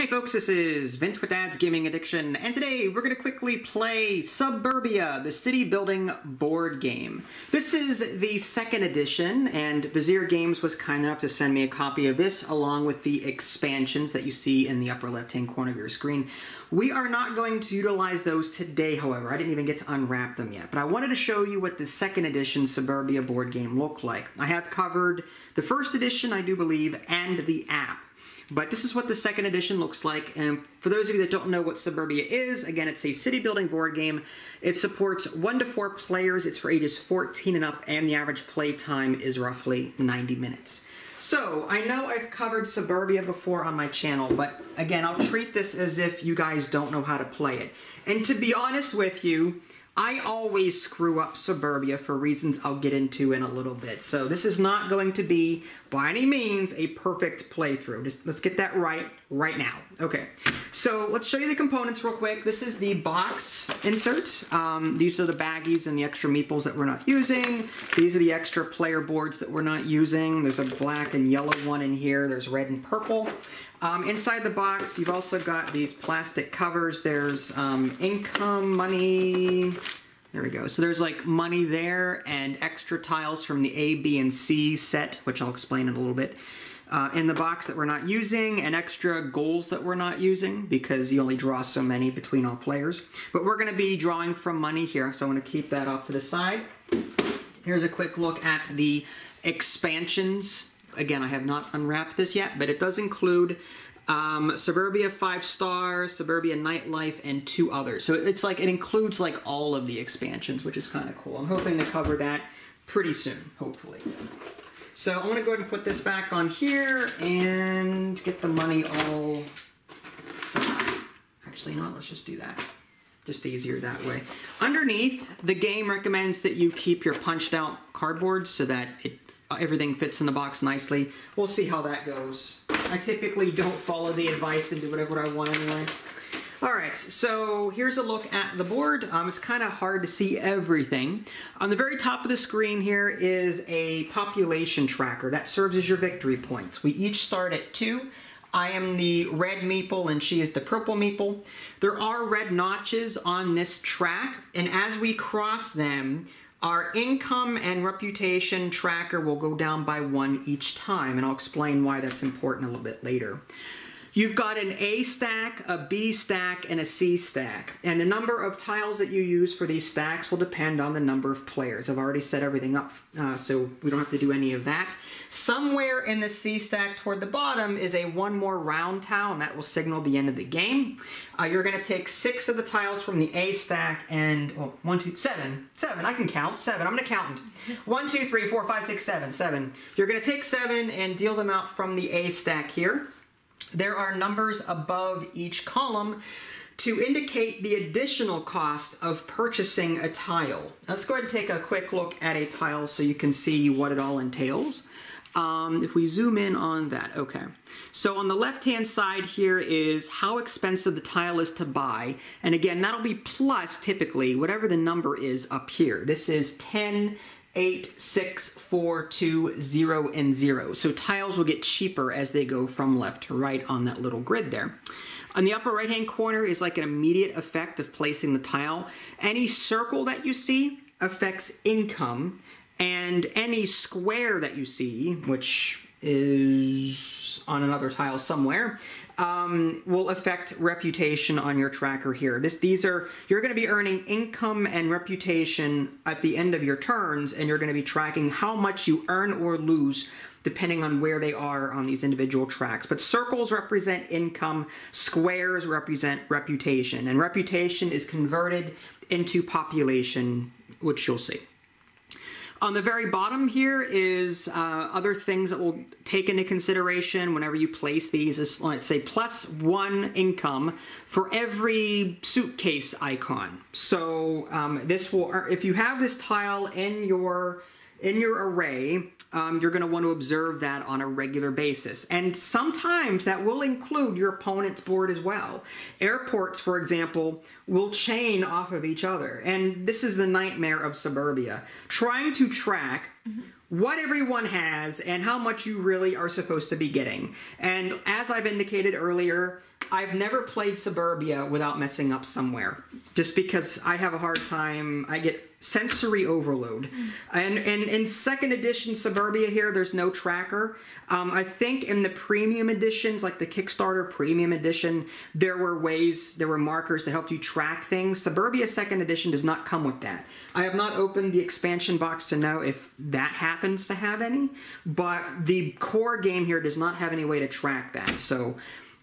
Hey folks, this is Vince with Dad's Gaming Addiction, and today we're going to quickly play Suburbia, the city building board game. This is the second edition, and Bezier Games was kind enough to send me a copy of this along with the expansions that you see in the upper left hand corner of your screen. We are not going to utilize those today, however. I didn't even get to unwrap them yet, but I wanted to show you what the second edition Suburbia board game looked like. I have covered the first edition, I do believe, and the app. But this is what the second edition looks like. And for those of you that don't know what Suburbia is, again, it's a city building board game. It supports one to four players. It's for ages 14 and up, and the average play time is roughly 90 minutes. So, I know I've covered Suburbia before on my channel, but again, I'll treat this as if you guys don't know how to play it. And to be honest with you, I always screw up Suburbia for reasons I'll get into in a little bit. So this is not going to be, by any means, a perfect playthrough. Just let's get that right right now. Okay, so let's show you the components real quick. This is the box insert. Um, these are the baggies and the extra meeples that we're not using. These are the extra player boards that we're not using. There's a black and yellow one in here. There's red and purple. Um, inside the box, you've also got these plastic covers. There's um, income, money, there we go. So there's like money there and extra tiles from the A, B, and C set, which I'll explain in a little bit. Uh, in the box that we're not using, and extra goals that we're not using because you only draw so many between all players. But we're going to be drawing from money here, so I'm going to keep that off to the side. Here's a quick look at the expansions again, I have not unwrapped this yet, but it does include um, Suburbia 5 Star, Suburbia Nightlife, and two others. So it's like, it includes like all of the expansions, which is kind of cool. I'm hoping to cover that pretty soon, hopefully. So I'm gonna go ahead and put this back on here and get the money all Actually, no, let's just do that. Just easier that way. Underneath, the game recommends that you keep your punched out cardboard so that it everything fits in the box nicely. We'll see how that goes. I typically don't follow the advice and do whatever I want anyway. Alright, so here's a look at the board. Um, it's kind of hard to see everything. On the very top of the screen here is a population tracker. That serves as your victory points. We each start at two. I am the red meeple and she is the purple meeple. There are red notches on this track, and as we cross them, our income and reputation tracker will go down by one each time, and I'll explain why that's important a little bit later. You've got an A stack, a B stack, and a C stack. And the number of tiles that you use for these stacks will depend on the number of players. I've already set everything up, uh, so we don't have to do any of that. Somewhere in the C stack toward the bottom is a one more round tile, and that will signal the end of the game. Uh, you're going to take six of the tiles from the A stack and, well, one, two, seven. Seven, I can count. Seven, I'm an accountant. One, two, three, four, five, six, seven. Seven. You're going to take seven and deal them out from the A stack here. There are numbers above each column to indicate the additional cost of purchasing a tile. Let's go ahead and take a quick look at a tile so you can see what it all entails. Um, if we zoom in on that, okay. So on the left-hand side here is how expensive the tile is to buy. And again, that'll be plus, typically, whatever the number is up here. This is 10, 8, 6, 4, 2, 0, and 0. So tiles will get cheaper as they go from left to right on that little grid there. On the upper right hand corner is like an immediate effect of placing the tile. Any circle that you see affects income and any square that you see, which is on another tile somewhere, um, will affect reputation on your tracker here. This, these are you're going to be earning income and reputation at the end of your turns, and you're going to be tracking how much you earn or lose depending on where they are on these individual tracks. But circles represent income, squares represent reputation, and reputation is converted into population, which you'll see. On the very bottom here is uh, other things that will take into consideration whenever you place these. Is, let's say plus one income for every suitcase icon. So um, this will, if you have this tile in your in your array, um, you're going to want to observe that on a regular basis. And sometimes that will include your opponent's board as well. Airports, for example, will chain off of each other. And this is the nightmare of suburbia. Trying to track mm-hmm. what everyone has and how much you really are supposed to be getting. And as I've indicated earlier, I've never played Suburbia without messing up somewhere. Just because I have a hard time, I get sensory overload. And, and in second edition Suburbia here, there's no tracker. Um, I think in the premium editions, like the Kickstarter premium edition, there were ways, there were markers that helped you track things. Suburbia second edition does not come with that. I have not opened the expansion box to know if that happens to have any, but the core game here does not have any way to track that. So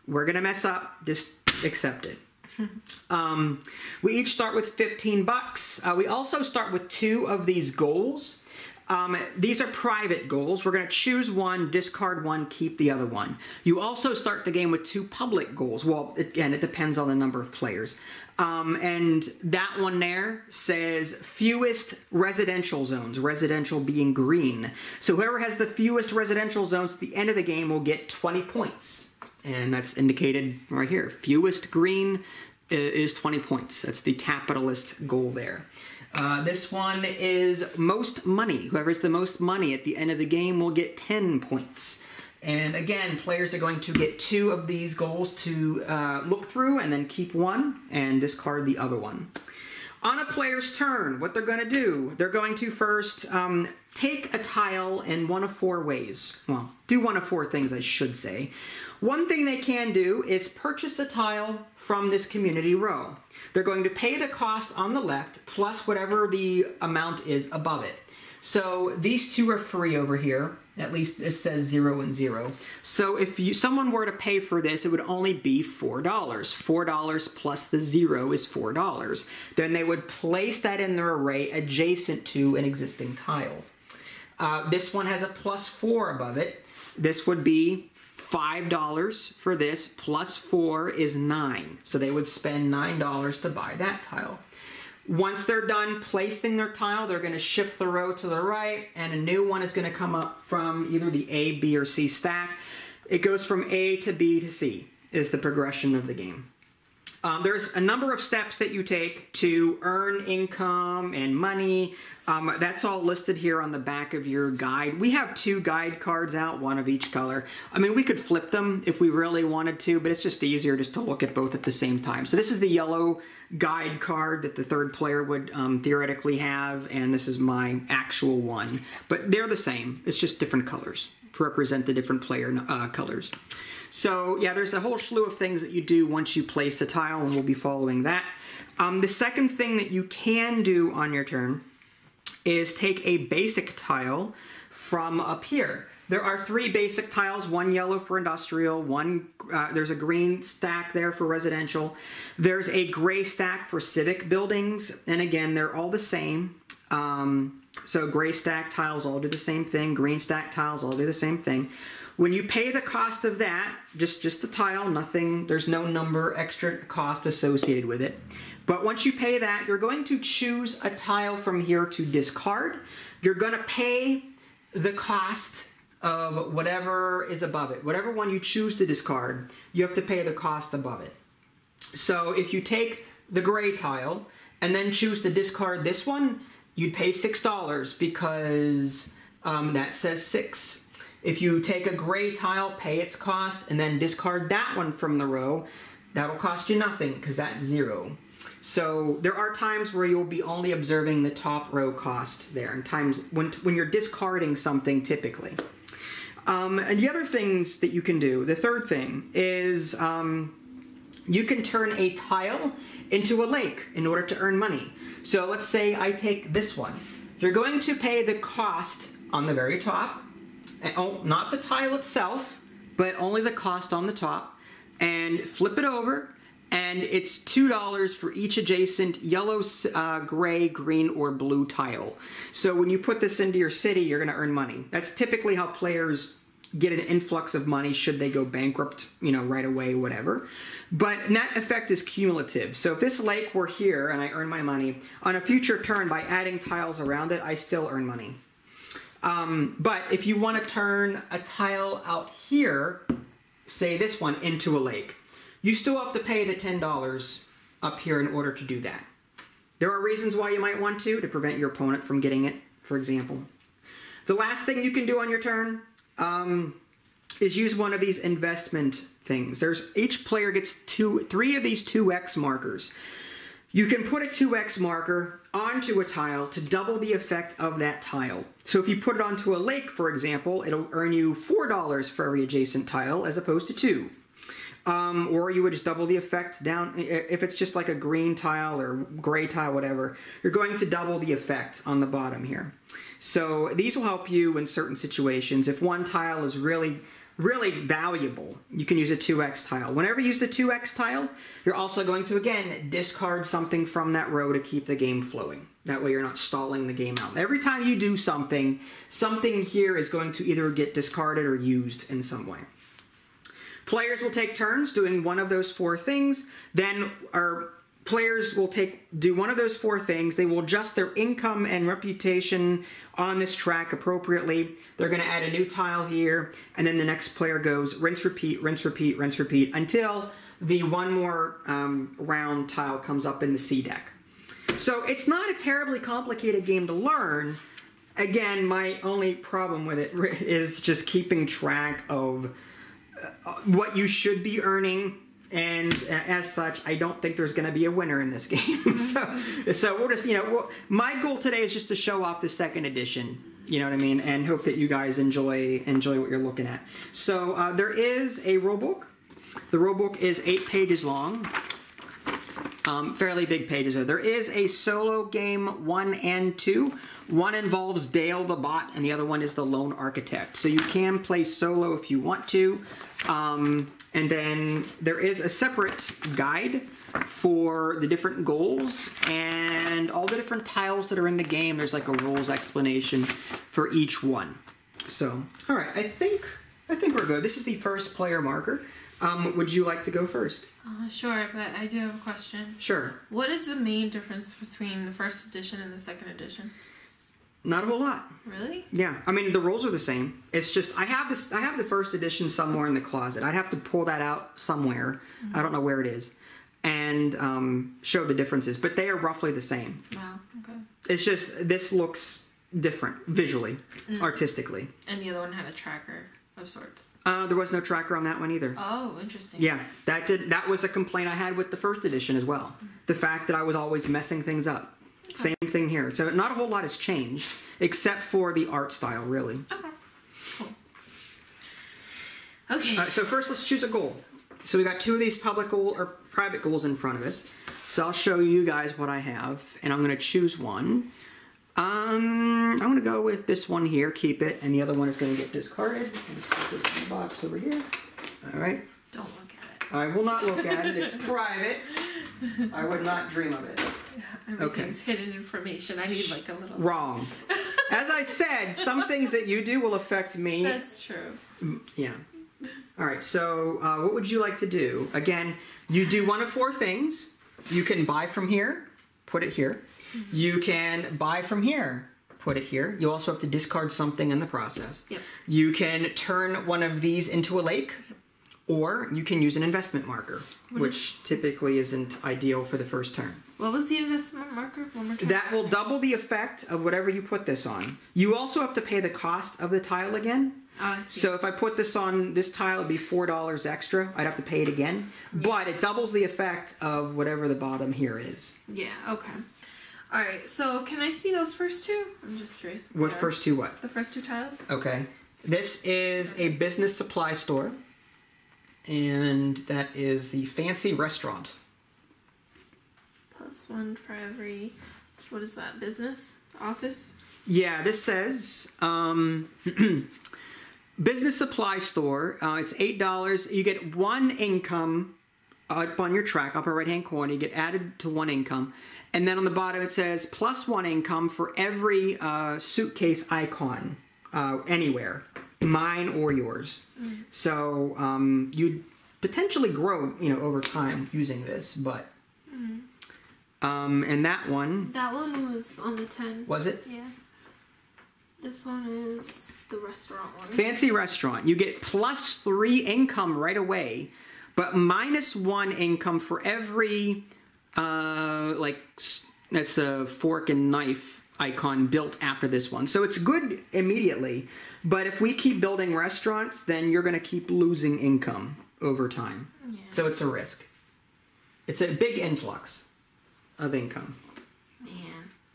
we're gonna mess up, just accept it. Um, we each start with 15 bucks. Uh, we also start with two of these goals. Um, these are private goals. We're going to choose one, discard one, keep the other one. You also start the game with two public goals. Well, again, it depends on the number of players. Um, and that one there says fewest residential zones, residential being green. So whoever has the fewest residential zones at the end of the game will get 20 points. And that's indicated right here. Fewest green is 20 points. That's the capitalist goal there. Uh, this one is most money. Whoever has the most money at the end of the game will get 10 points. And again, players are going to get two of these goals to uh, look through and then keep one and discard the other one. On a player's turn, what they're going to do, they're going to first um, take a tile in one of four ways. Well, do one of four things, I should say. One thing they can do is purchase a tile from this community row. They're going to pay the cost on the left plus whatever the amount is above it. So these two are free over here. At least it says zero and zero. So if you someone were to pay for this, it would only be four dollars. Four dollars plus the zero is four dollars. Then they would place that in their array adjacent to an existing tile. Uh, this one has a plus four above it. This would be $5 for this plus 4 is 9. So they would spend $9 to buy that tile. Once they're done placing their tile, they're going to shift the row to the right and a new one is going to come up from either the A, B, or C stack. It goes from A to B to C is the progression of the game. Um, there's a number of steps that you take to earn income and money. Um, that's all listed here on the back of your guide. We have two guide cards out, one of each color. I mean, we could flip them if we really wanted to, but it's just easier just to look at both at the same time. So this is the yellow guide card that the third player would um, theoretically have, and this is my actual one. But they're the same. It's just different colors to represent the different player uh, colors. So yeah, there's a whole slew of things that you do once you place a tile, and we'll be following that. Um, the second thing that you can do on your turn is take a basic tile from up here. There are three basic tiles, one yellow for industrial, one uh, there's a green stack there for residential. There's a gray stack for civic buildings, and again, they're all the same. Um, so gray stack tiles all do the same thing, green stack tiles all do the same thing. When you pay the cost of that, just, just the tile, nothing, there's no number extra cost associated with it. But once you pay that, you're going to choose a tile from here to discard. You're going to pay the cost of whatever is above it. Whatever one you choose to discard, you have to pay the cost above it. So if you take the gray tile and then choose to discard this one, you'd pay $6 because um, that says 6 if you take a gray tile, pay its cost, and then discard that one from the row, that'll cost you nothing because that's zero. So there are times where you'll be only observing the top row cost there, and times when, when you're discarding something typically. Um, and the other things that you can do, the third thing is um, you can turn a tile into a lake in order to earn money. So let's say I take this one. You're going to pay the cost on the very top oh, not the tile itself, but only the cost on the top, and flip it over, and it's $2 for each adjacent yellow, uh, gray, green, or blue tile. So when you put this into your city, you're going to earn money. That's typically how players get an influx of money should they go bankrupt, you know, right away, whatever. But net effect is cumulative. So if this lake were here and I earn my money, on a future turn by adding tiles around it, I still earn money. Um, but if you want to turn a tile out here, say this one, into a lake, you still have to pay the $10 up here in order to do that. There are reasons why you might want to, to prevent your opponent from getting it, for example. The last thing you can do on your turn, um, is use one of these investment things. There's each player gets two, three of these 2x markers. You can put a 2x marker onto a tile to double the effect of that tile. So if you put it onto a lake, for example, it'll earn you $4 for every adjacent tile as opposed to 2 um, or you would just double the effect down. If it's just like a green tile or gray tile, whatever, you're going to double the effect on the bottom here. So these will help you in certain situations. If one tile is really, really valuable, you can use a 2x tile. Whenever you use the 2x tile, you're also going to, again, discard something from that row to keep the game flowing. That way you're not stalling the game out. Every time you do something, something here is going to either get discarded or used in some way. Players will take turns doing one of those four things. Then our players will take do one of those four things. They will adjust their income and reputation on this track appropriately. They're going to add a new tile here, and then the next player goes rinse, repeat, rinse, repeat, rinse, repeat until the one more um, round tile comes up in the C deck. So it's not a terribly complicated game to learn. Again, my only problem with it is just keeping track of what you should be earning and as such, I don't think there's going to be a winner in this game. so, so we'll just, you know, my goal today is just to show off the second edition. You know what I mean, and hope that you guys enjoy enjoy what you're looking at. So uh, there is a rulebook. The rulebook is eight pages long. Um, fairly big pages though. There is a solo game one and two. One involves Dale the bot, and the other one is the lone architect. So you can play solo if you want to. Um, and then there is a separate guide for the different goals and all the different tiles that are in the game. There's like a rules explanation for each one. So, all right, I think I think we're good. This is the first player marker. Um, would you like to go first? Uh, sure, but I do have a question. Sure. What is the main difference between the first edition and the second edition? Not a whole lot. Really? Yeah, I mean the rules are the same. It's just I have this. I have the first edition somewhere in the closet. I'd have to pull that out somewhere. Mm-hmm. I don't know where it is, and um, show the differences. But they are roughly the same. Wow. Okay. It's just this looks different visually, mm. artistically. And the other one had a tracker of sorts. Uh, there was no tracker on that one either. Oh, interesting. Yeah, that did. That was a complaint I had with the first edition as well. The fact that I was always messing things up. Same thing here. So not a whole lot has changed, except for the art style, really. Okay. Cool. Okay. Uh, so first, let's choose a goal. So we got two of these public goal or private goals in front of us. So I'll show you guys what I have, and I'm going to choose one. Um, I'm going to go with this one here, keep it, and the other one is going to get discarded. Let's put this in the box over here. All right. Don't look at it. I will not look at it. It's private. I would not dream of it. Everything's okay. hidden information. I need like a little. Wrong. As I said, some things that you do will affect me. That's true. Yeah. All right. So, uh, what would you like to do? Again, you do one of four things. You can buy from here, put it here. Mm-hmm. You can buy from here, put it here. You also have to discard something in the process. Yep. You can turn one of these into a lake. Yep or you can use an investment marker, which typically isn't ideal for the first turn. What was the investment marker? One more time. That will double the effect of whatever you put this on. You also have to pay the cost of the tile again. Oh, so if I put this on this tile, it'd be four dollars extra. I'd have to pay it again, yeah. but it doubles the effect of whatever the bottom here is. Yeah. Okay. All right. So can I see those first two? I'm just curious. What first two? What? The first two tiles. Okay. This is a business supply store and that is the fancy restaurant. Plus one for every. What is that? Business office. Yeah, this says um, business supply store. Uh, it's eight dollars. You get one income up on your track, upper right hand corner. You get added to one income, and then on the bottom it says plus one income for every uh, suitcase icon uh, anywhere mine or yours. Mm. So um, you potentially grow, you know, over time using this, but. Mm. Um, and that one. That one was on the ten. Was it? Yeah. This one is the restaurant one. Fancy restaurant. You get plus three income right away, but minus one income for every, uh, like that's a fork and knife icon built after this one. So it's good immediately, But if we keep building restaurants, then you're going to keep losing income over time. Yeah. So it's a risk. It's a big influx of income. Man,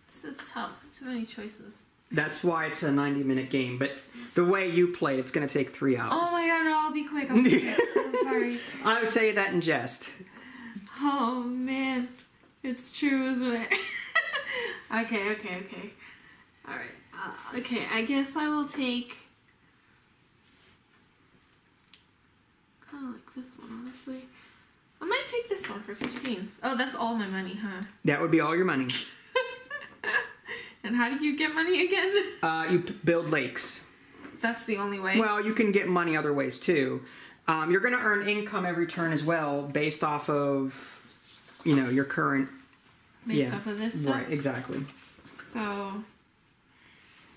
this is tough. Too many choices. That's why it's a 90 minute game. But the way you played, it's going to take three hours. Oh my god, no, I'll be quick. I'll be quick. I'm sorry. I would say that in jest. Oh man, it's true, isn't it? okay, okay, okay. All right. Uh, okay, I guess I will take. Kind of like this one, honestly. I might take this one for fifteen. Oh, that's all my money, huh? That would be all your money. And how do you get money again? Uh, you build lakes. That's the only way. Well, you can get money other ways too. Um, you're going to earn income every turn as well, based off of, you know, your current. based yeah, off of this stuff. Right, exactly. So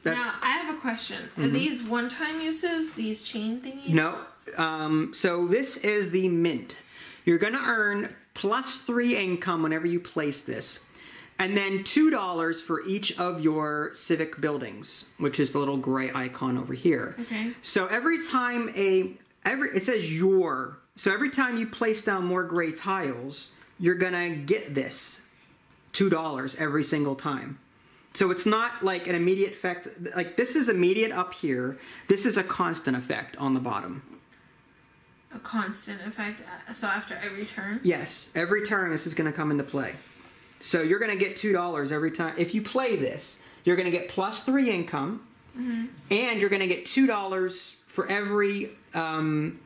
That's now I have a question. Are these one-time uses? These chain thingies? no. Um, so this is the mint. You're going to earn plus three income whenever you place this, and then two dollars for each of your civic buildings, which is the little gray icon over here. Okay. So every time a every it says your so every time you place down more gray tiles, you're gonna get this two dollars every single time. So it's not like an immediate effect. Like this is immediate up here. This is a constant effect on the bottom. A constant effect. uh, So after every turn. Yes, every turn this is gonna come into play. So you're gonna get two dollars every time if you play this. You're gonna get plus three income, and you're gonna get two dollars for every um,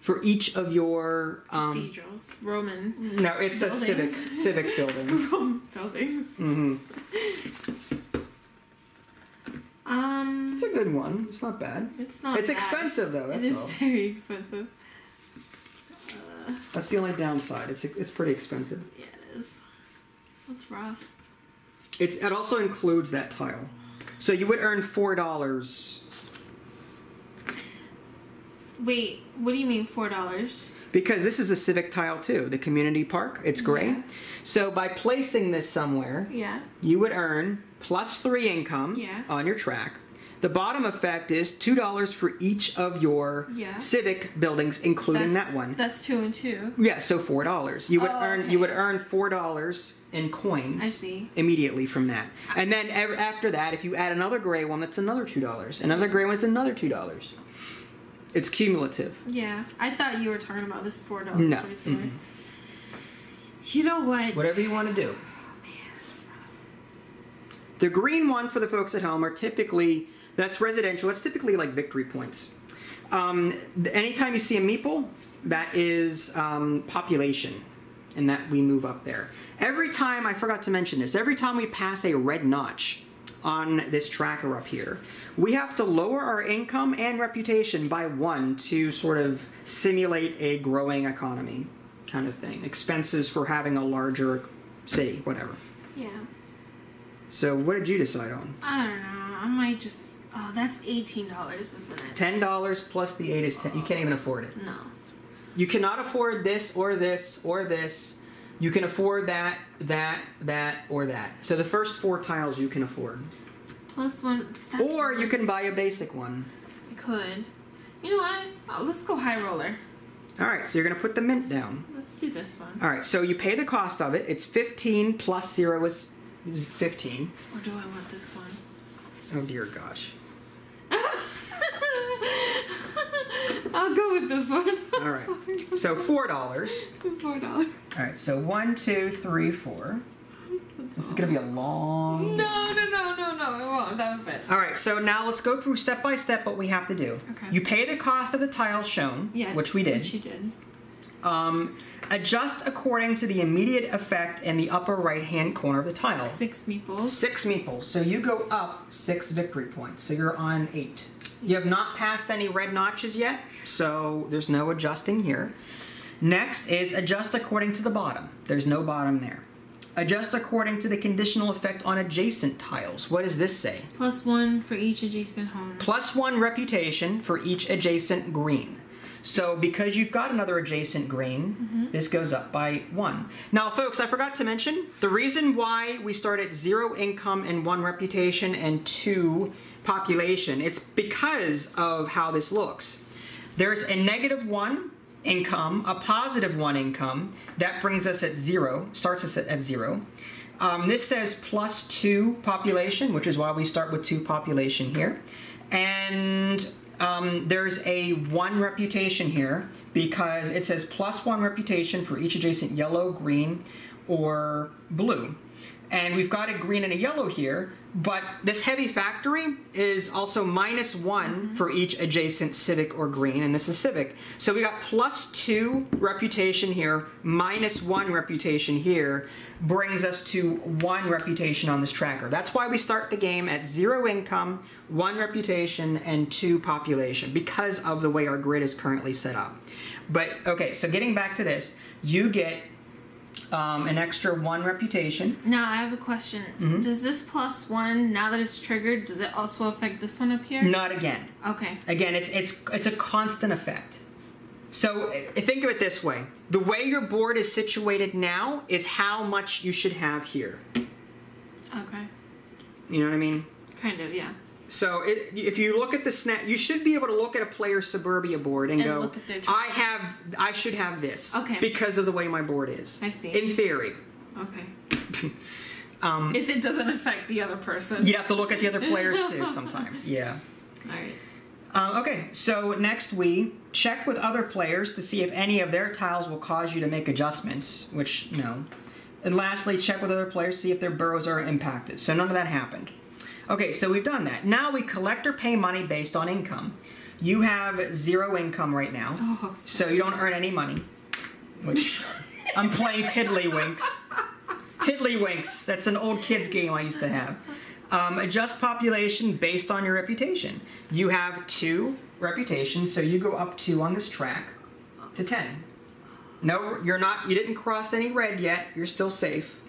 for each of your um, Cathedrals. Roman. no, it's a civic civic building. Roman buildings. hmm Um. It's a good one. It's not bad. It's not. It's bad. expensive though. It That's is all. very expensive. Uh, That's the only downside. It's it's pretty expensive. yeah, it is. That's rough. It it also includes that tile, so you would earn four dollars Wait, what do you mean four dollars? because this is a civic tile too. The community park. It's gray. Yeah. So by placing this somewhere, Yeah. you would earn plus three income Yeah. on your track. The bottom effect is two dollars for each of your Yeah. civic buildings, including That's- that one. That's two and two. Yeah, so four dollars. You would Oh, earn okay. you would earn four dollars in coins. I see. Immediately from that, and then after that, if you add another gray one, that's another two dollars. Another gray one is another two dollars. It's cumulative. Yeah, I thought you were talking about this four dollars No. Mm-mm. You know what? Whatever you want to do. The green one for the folks at home are typically that's residential. That's typically like victory points. Um, anytime you see a meeple, that is um, population, and that we move up there. Every time I forgot to mention this. Every time we pass a red notch on this tracker up here, we have to lower our income and reputation by one to sort of simulate a growing economy, kind of thing. Expenses for having a larger city, whatever. Yeah. So, what did you decide on? I don't know. I might just. Oh, that's eighteen dollars, isn't it? Ten dollars plus the eight is ten. You can't even afford it. No. You cannot afford this or this or this. You can afford that, that, that, or that. So the first four tiles you can afford. Plus one. Or you can buy a basic one. I could. You know what? Oh, let's go high roller. All right, so you're gonna put the mint down. Let's do this one. All right, so you pay the cost of it. It's 15 plus zero is, is 15. Or do I want this one? Oh dear gosh. I'll go with this one. All right. So four dollars. Four dollars. All right, so one, two, three, four. This is gonna be a long. No, no, no, no, no. It won't. That was it. All right, so now let's go through step by step what we have to do. Okay. You pay the cost of the tiles shown, Yeah. which we did. Which you did. Um, adjust according to the immediate effect in the upper right-hand corner of the tile. Six meeples. Six meeples. So you go up six victory points. So you're on eight. You have not passed any red notches yet, so there's no adjusting here. Next is adjust according to the bottom. There's no bottom there. Adjust according to the conditional effect on adjacent tiles. What does this say? Plus one for each adjacent home. Plus one reputation for each adjacent green. So because you've got another adjacent green, mm-hmm. this goes up by one. Now, folks, I forgot to mention the reason why we start at zero income and one reputation and two population, it's because of how this looks. There's a negative one income, a positive one income. That brings us at zero, starts us at, at zero. Um, this says plus two population, which is why we start with two population here. And um, there's a one reputation here because it says plus one reputation for each adjacent yellow, green, or blue. And we've got a green and a yellow here, but this heavy factory is also minus one mm-hmm. for each adjacent civic or green, and this is civic. So we got plus two reputation here, minus one reputation here, brings us to one reputation on this tracker. That's why we start the game at zero income, one reputation, and two population, because of the way our grid is currently set up. But okay, so getting back to this, you get um, an extra one reputation. Now I have a question. Mm-hmm. Does this plus one, now that it's triggered, does it also affect this one up here? Not again. Okay. Again, it's it's it's a constant effect. So think of it this way: the way your board is situated now is how much you should have here. Okay. You know what I mean? Kind of, yeah. So it, if you look at the snap, you should be able to look at a player's suburbia board and, And go, look at their "I have, I should have this." Okay. Because of the way my board is. I see. In theory, Okay. um, If it doesn't affect the other person. you have to look at the other players too sometimes. Yeah. Alright. Um, okay, so next we check with other players to see if any of their tiles will cause you to make adjustments, which no. And lastly, check with other players to see if their boroughs are impacted. So none of that happened. Okay, so we've done that. Now we collect or pay money based on income. You have zero income right now, Oh, so you don't earn any money. Which I'm playing Tiddlywinks. Tiddlywinks. That's an old kids game I used to have. Um, adjust population based on your reputation. You have two reputations, so you go up two on this track to ten. No, you're not. You didn't cross any red yet. You're still safe.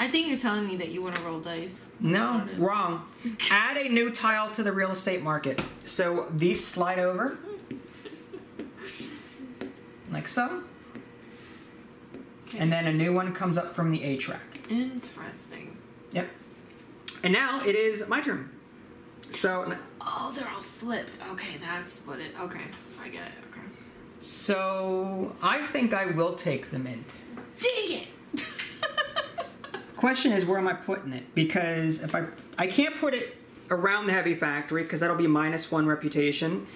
I think you're telling me that you want to roll dice. No, That's what it is. wrong. Add a new tile to the real estate market. So these slide over, like so, and then a new one comes up from the A track. Interesting. Yep. And now it is my turn. So, Oh, they're all flipped. Okay, that's what it. Okay, I get it. Okay. so I think I will take the mint. Question is, where am I putting it? Because if I I can't put it around the heavy factory because that'll be minus one reputation.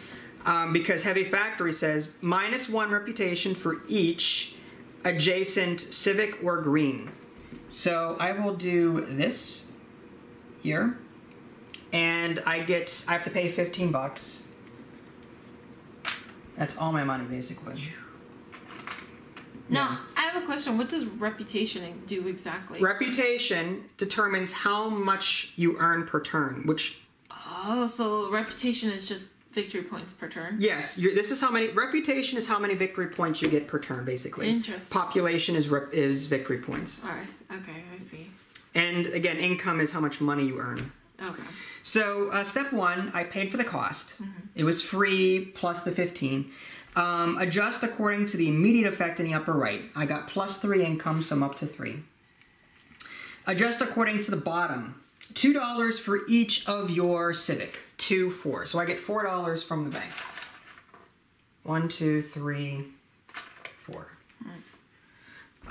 Um, because heavy factory says minus one reputation for each adjacent civic or green. So I will do this here, and I get I have to pay fifteen bucks. That's all my money basically. Now, I have a question. What does reputation do exactly? Reputation determines how much you earn per turn, which oh, so reputation is just victory points per turn. Yes, you're, this is how many reputation is how many victory points you get per turn, basically. Interesting. Population is rep, is victory points, All right. Okay, I see. and again, income is how much money you earn. Okay. So uh, step one, I paid for the cost. Mm-hmm. It was free plus the fifteen. Um, adjust according to the immediate effect in the upper right. I got plus three income, so I'm up to three. Adjust according to the bottom. Two dollars for each of your civic. Two, four. So I get four dollars from the bank. One, two, three, four.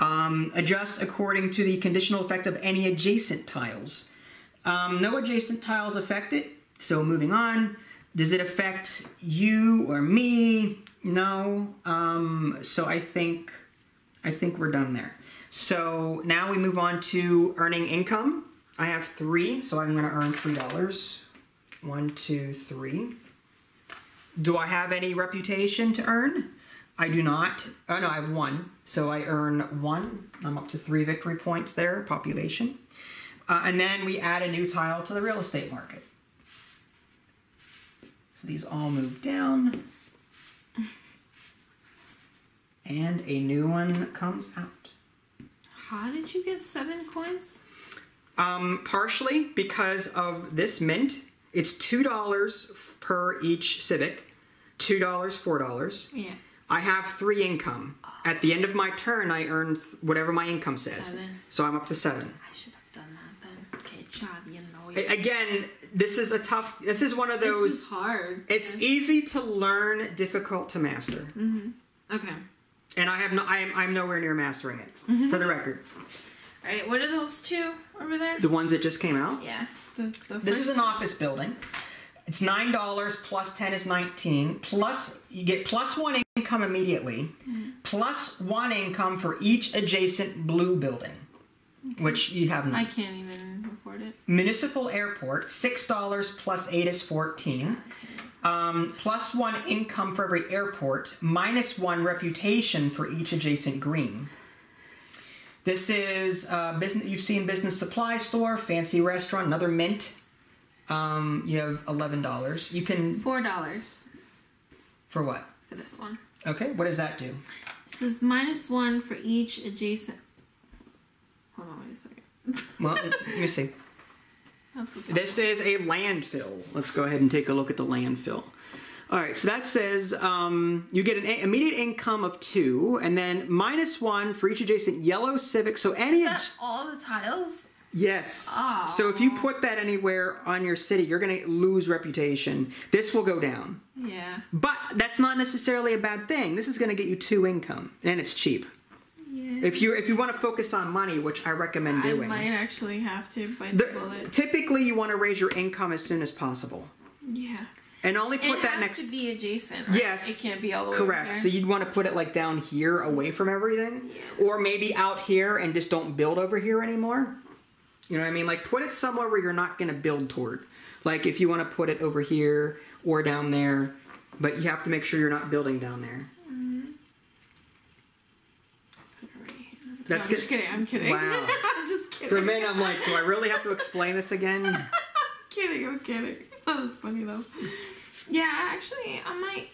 Um, adjust according to the conditional effect of any adjacent tiles. Um, no adjacent tiles affected. So moving on. Does it affect you or me? No. Um, so I think I think we're done there. So now we move on to earning income. I have three, so I'm going to earn three dollars. One, two, three. Do I have any reputation to earn? I do not. Oh no, I have one. So I earn one. I'm up to three victory points there, population. Uh, and then we add a new tile to the real estate market. So these all move down. And a new one comes out. How did you get seven coins? Um, partially because of this mint. It's two dollars per each civic. Two dollars, four dollars. Yeah. I have three income. At the end of my turn, I earn th- whatever my income says. Seven. So I'm up to seven. I should have done that then. Okay, Chad, you know. A- Again, this is a tough. This is one of This those. is hard. It's easy to learn, difficult to master, Okay. And I have no. I am. I'm nowhere near mastering it. Mm-hmm. For the record, All right. What are those two over there? the ones that just came out. Yeah. The, the This is an office building. It's nine dollars plus ten is nineteen. Plus you get plus one income immediately, mm-hmm. plus one income for each adjacent blue building, which you have not. I can't even afford it. Municipal airport six dollars plus eight is fourteen. Um, plus one income for every airport, minus one reputation for each adjacent green. This is uh, business. You've seen business supply store, fancy restaurant, another mint. Um, you have eleven dollars. You can Four dollars for what? for this one. Okay, what does that do? This is minus one for each adjacent. Hold on, wait a second. Well, let me see. This is a landfill. Let's go ahead and take a look at the landfill. All right, so that says um, you get an immediate income of two, and then minus one for each adjacent yellow civic. So any all the tiles? yes. Aw. So if you put that anywhere on your city, you're going to lose reputation. This will go down, Yeah. but that's not necessarily a bad thing. This is going to get you two income, and it's cheap. Yeah. If you if you want to focus on money, which I recommend I doing. might actually have to bite the the- bullet. typically, you want to raise your income as soon as possible, Yeah. and only put it that has next. to be adjacent. Right? Yes. It can't be all the way Correct. So you'd want to put it like down here away from everything. Or maybe out here and just don't build over here anymore. You know what I mean? Like put it somewhere where you're not going to build toward. Like if you want to put it over here or down there, but you have to make sure you're not building down there. Put it right here. That's no, good. I'm just kidding. I'm kidding. Wow. I'm just kidding. For a minute, I'm like, do I really have to explain this again? I'm kidding. I'm kidding. That was funny though. Yeah, actually, I might.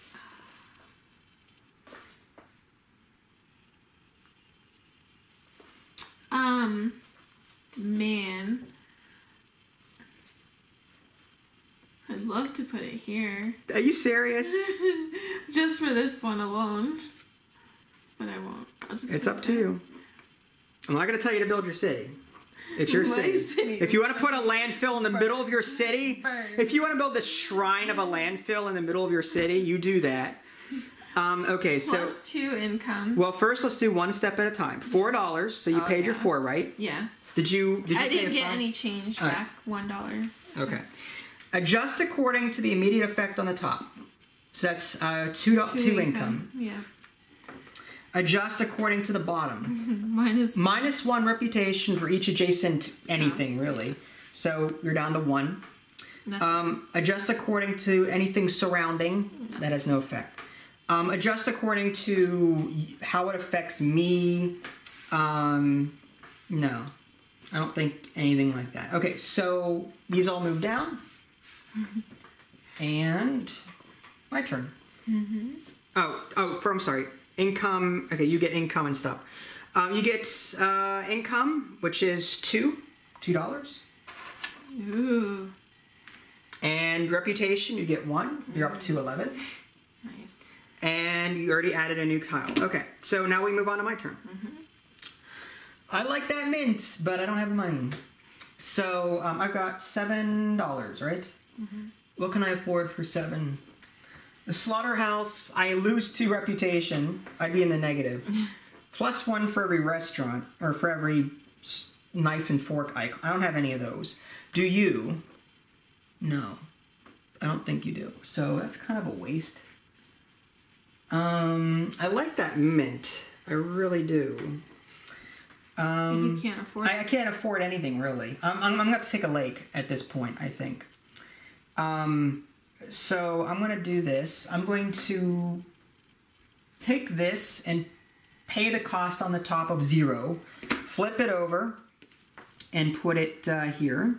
Um, man, I'd love to put it here, Are you serious? just for this one alone. But I won't. I'll just. It's up it to you. I'm not going to tell you to build your city. It's your city. city. If you want to put a landfill in the middle of your city, Burn. if you want to build the shrine of a landfill in the middle of your city, you do that. Um, okay, so Plus two income. well, first let's do one step at a time. Four dollars. So you Oh, paid your four, right? Yeah. Did you? Did you I didn't get five? any change All right. back. One dollar. Okay. Adjust according to the immediate effect on the top. So that's uh, two, do- two income. Yeah. Adjust according to the bottom. Minus. minus one reputation for each adjacent anything really. So you're down to one. Um, adjust according to anything surrounding. That has no effect. Um, adjust according to how it affects me. Um, no. I don't think anything like that. Okay so these all move down. And my turn. Oh oh for, i'm sorry income okay you get income and stuff um, you get uh, income which is two two dollars Ooh. and reputation you get one you're up to 11 Nice. and you already added a new tile okay so now we move on to my turn Mhm. i like that mint but i don't have the money so um, i've got seven dollars right Mhm. what can i afford for seven slaughterhouse i lose two reputation i'd be in the negative plus one for every restaurant or for every knife and fork icon i don't have any of those do you no i don't think you do so that's kind of a waste um, I like that mint. I really do. Um, you can't afford. I, I can't afford anything really. I'm, I'm, I'm gonna have to take a lake at this point. I think. Um, so I'm gonna do this. I'm going to take this and pay the cost on the top of zero. Flip it over and put it uh, here.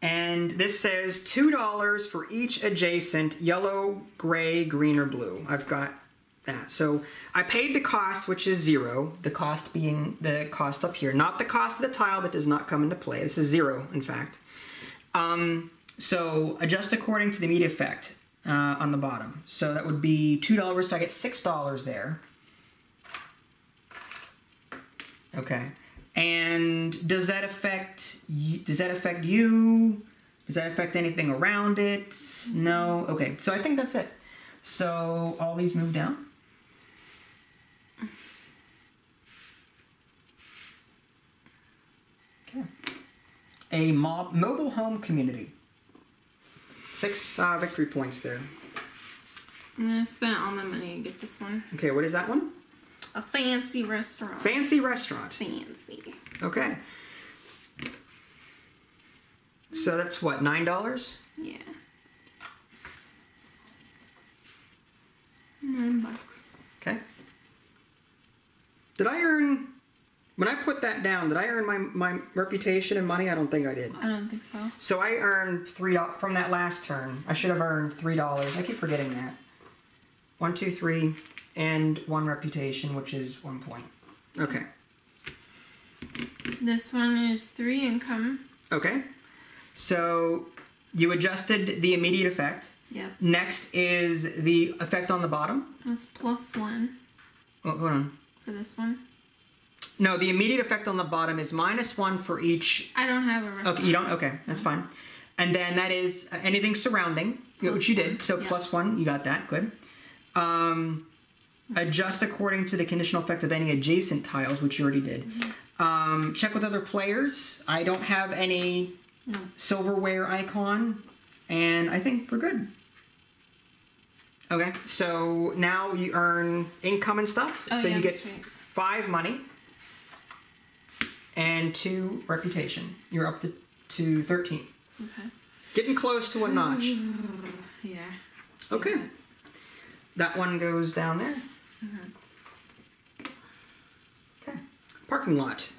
And this says $2 for each adjacent yellow, gray, green, or blue. I've got that. So I paid the cost, which is zero, the cost being the cost up here, not the cost of the tile that does not come into play. This is zero, in fact. Um, so adjust according to the immediate effect uh, on the bottom. So that would be $2, so I get $6 there. Okay. And does that affect does that affect you? Does that affect anything around it? No. Okay, so I think that's it. So all these move down. Okay. A mob, mobile home community. Six uh, victory points there. I'm gonna spend all my money and get this one. Okay, what is that one? A fancy restaurant. Fancy restaurant. fancy. Okay. So that's what, nine dollars? Yeah. Nine bucks. Okay. Did I earn when I put that down, did I earn my, my reputation and money? I don't think I did. I don't think so. So I earned three dollars from that last turn. I should have earned three dollars. I keep forgetting that. One, two, three, and one reputation, which is one point. Okay. This one is three income. Okay. So you adjusted the immediate effect. Yep. Next is the effect on the bottom. That's plus one Oh, hold on. for this one. No, the immediate effect on the bottom is minus one for each. I don't have a restaurant. Okay, you don't. Okay, that's fine. And then that is uh, anything surrounding, Plus which you did. So yeah. plus one, you got that. Good. Um, adjust according to the conditional effect of any adjacent tiles, which you already did. Mm-hmm. Um, check with other players. I don't have any No. silverware icon, and I think we're good. Okay, so now you earn income and stuff. Oh, so yeah, you get right. five money and two reputation. You're up to, to 13. Okay. Getting close to a notch. Yeah. Okay. That one goes down there. Okay. Parking lot.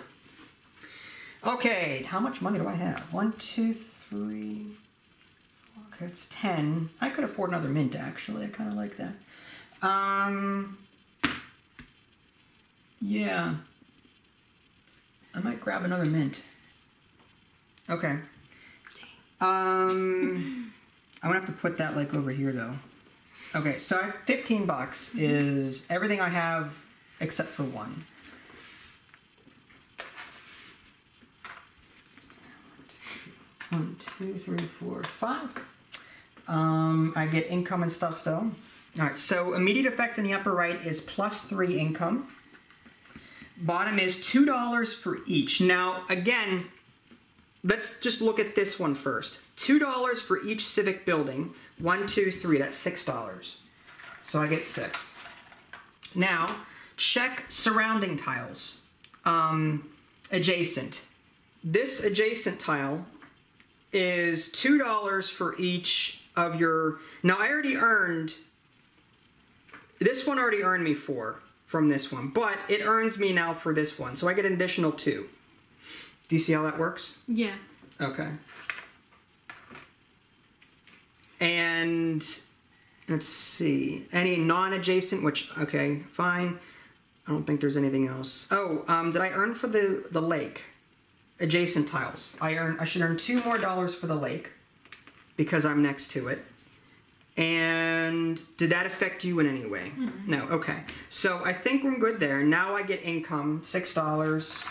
Okay, how much money do I have? One, two, three. Okay, it's ten. I could afford another mint actually. I kind of like that. Um. Yeah. I might grab another mint. Okay. Um. I'm gonna have to put that like over here though. Okay, so I- 15 bucks is everything I have except for one. One, two, three, four, five. Um, I get income and stuff though. All right, so immediate effect in the upper right is plus three income. Bottom is two dollars for each. Now, again, let's just look at this one first. Two dollars for each civic building. One, two, three. That's six dollars. So I get six. Now, check surrounding tiles. Um, adjacent. This adjacent tile is two dollars for each of your. Now I already earned. This one already earned me four from this one, but it earns me now for this one, so I get an additional two. Do you see how that works? Yeah. Okay. And let's see. Any non-adjacent, which okay, fine. I don't think there's anything else. Oh, um, did I earn for the the lake? Adjacent tiles. I earn. I should earn two more dollars for the lake because I'm next to it. And did that affect you in any way? Mm-hmm. No. Okay. So I think we're good there. Now I get income six dollars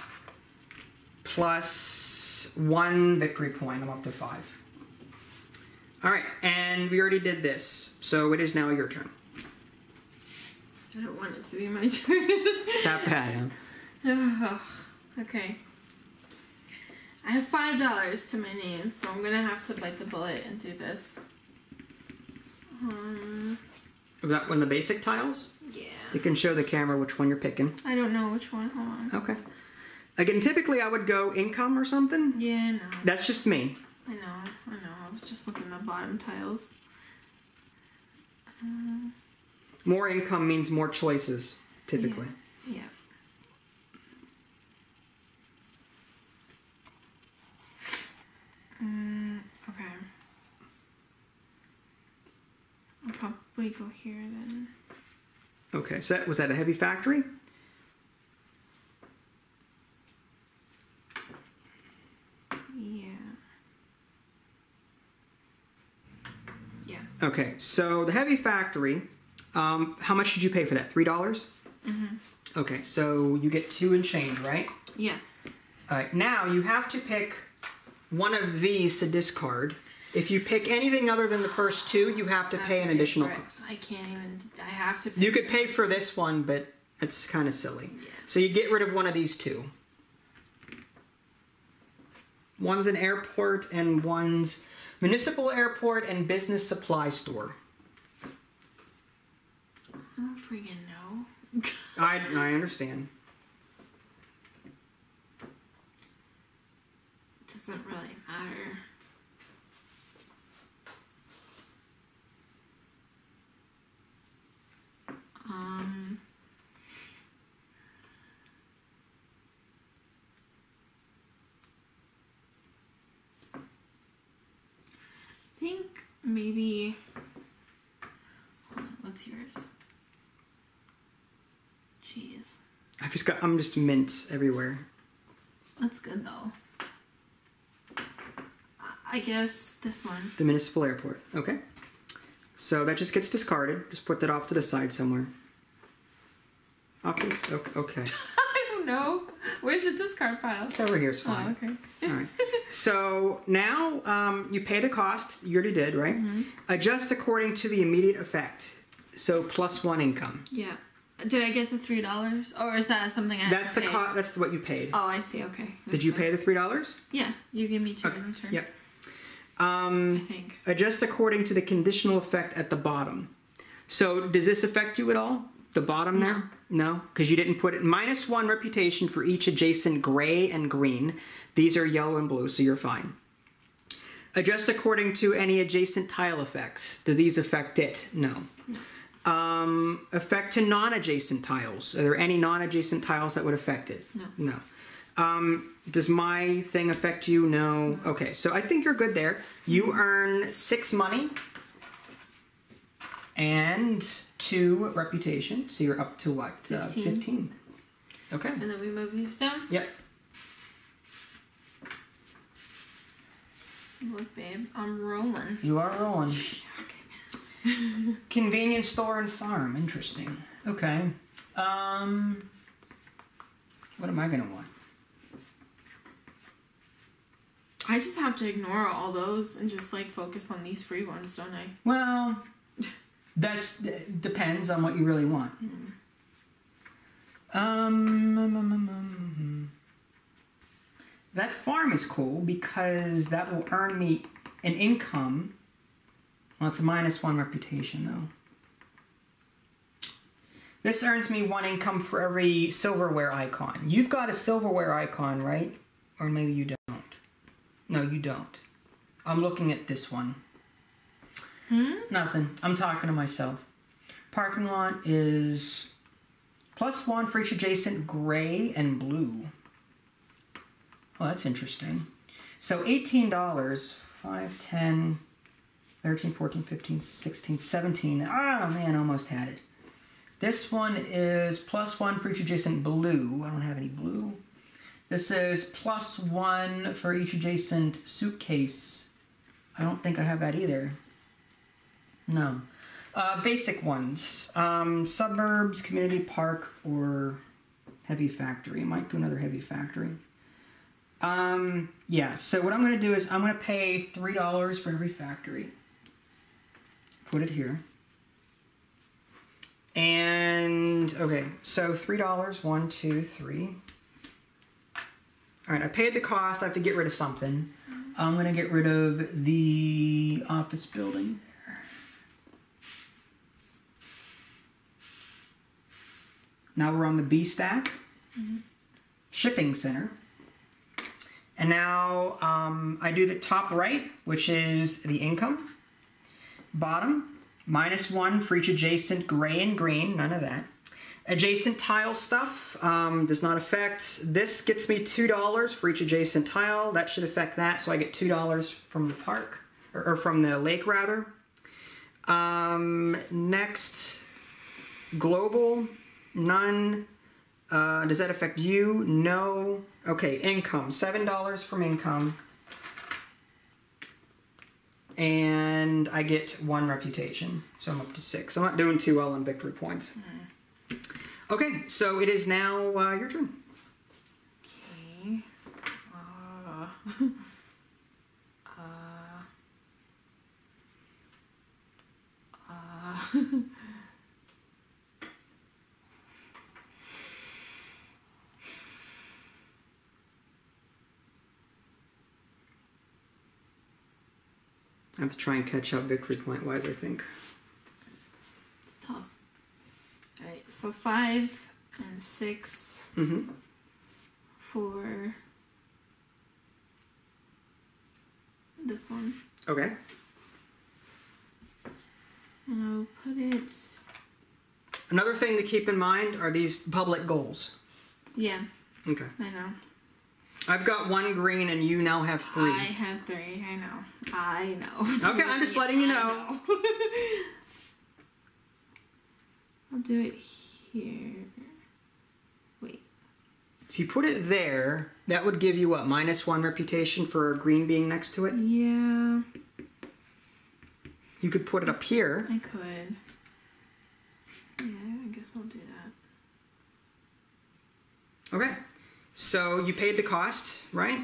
plus one victory point. I'm up to five. All right, and we already did this, so it is now your turn. I don't want it to be my turn. That bad. Ugh. okay. I have five dollars to my name, so I'm gonna have to bite the bullet and do this. Is that one of the basic tiles? yeah. You can show the camera which one you're picking. I don't know which one. Hold on. Okay. Again, typically I would go income or something. Yeah, no. That's just me. I know. I know. I was just looking at the bottom tiles. Um, More income means more choices, typically. yeah. Mm, okay. I'll probably go here then. Okay, so that was that a heavy factory? Yeah. Yeah. Okay, so the heavy factory. Um, how much did you pay for that? Three dollars. Mm-hmm. Okay, so you get two and change, right? Yeah. All right, now you have to pick one of these to discard. If you pick anything other than the first two, you have to pay an additional cost. I can't even. I have to. Pay You could pay for this one, but it's kind of silly. Yeah. So you get rid of one of these two. One's an airport and one's municipal airport and business supply store. I don't freaking know. I, I understand. Doesn't really matter. Um. I think maybe. On, what's yours? Jeez. I've just got I'm just mints everywhere. That's good though. I- I guess this one. The municipal airport. Okay. So that just gets discarded. Just put that off to the side somewhere. Off this. Okay. I don't know. Where's the discard pile? It's over here is Oh, fine. okay. All right. So now um, you pay the cost. You already did, right? Mm-hmm. Adjust according to the immediate effect. So plus one income. Yeah. Did I get the three dollars, or is that something I? That's the cost. That's what you paid. Oh, I see. Okay. Did you fine. pay the three dollars? Yeah, you give me two Okay. in return. Yep. I Um, think. adjust according to the conditional effect at the bottom. So does this affect you at all? The bottom there? No, because you didn't put it. Minus one reputation for each adjacent gray and green. These are yellow and blue, so you're fine. Adjust according to any adjacent tile effects. Do these affect it? No. Um, effect to non-adjacent tiles. Are there any non-adjacent tiles that would affect it? No. No. Um, does my thing affect you? No. Okay, so I think you're good there. You earn six money and two reputation, so you're up to what? Uh, Fifteen. 15. Okay. And then we move these down. Yep. Look, babe, I'm rolling. You are rolling. Okay. Convenience store and farm. Interesting. Okay. Um, what am I gonna want? I just have to ignore all those and just like focus on these free ones, don't I? Well, that's depends on what you really want. Um, um, um, um, um, that farm is cool because that will earn me an income. Well, it's a minus one reputation though. This earns me one income for every silverware icon. You've got a silverware icon, right? Or maybe you don't. No, you don't. I'm looking at this one. Hmm. Nothing. I'm talking to myself. Parking lot is plus one for each adjacent gray and blue. Oh, that's interesting. So $18, 5, 10, 13, 14, 15, 16, 17. Ah, man, almost had it. This one is plus one for each adjacent blue. I don't have any blue. This is plus one for each adjacent suitcase. I don't think I have that either. No. Uh, basic ones. Um, suburbs, community park, or heavy factory. I Might do another heavy factory. Um, yeah, so what I'm going to do is I'm going to pay $3 for every factory. Put it here. And, okay, so $3, one, two, three. All right, I paid the cost. I have to get rid of something. I'm going to get rid of the office building Now we're on the B stack, shipping center. And now um, I do the top right, which is the income. Bottom, minus one for each adjacent gray and green, none of that. Adjacent tile stuff um, does not affect. This gets me $2 for each adjacent tile. That should affect that, so I get $2 from the park, or, or from the lake rather. Um, next, global, None. Uh, does that affect you? No. Okay, income. $7 from income. And I get one reputation. So I'm up to six. I'm not doing too well on victory points. Mm. Okay, so it is now uh, your turn. Okay. Uh, uh, uh. I have to try and catch up victory point wise, I think. It's tough. Alright, so five and six Mm-hmm. for this one. Okay. And I'll put it. Another thing to keep in mind are these public goals. Yeah, Okay. I know. I've got one green and you now have three. I have three. I know. I know. Okay, I'm just letting you I know. I'll do it here. Wait. If you put it there, that would give you what, minus one reputation for a green being next to it? Yeah, You could put it up here. I could. Yeah, I guess I'll do that. Okay. So you paid the cost, right?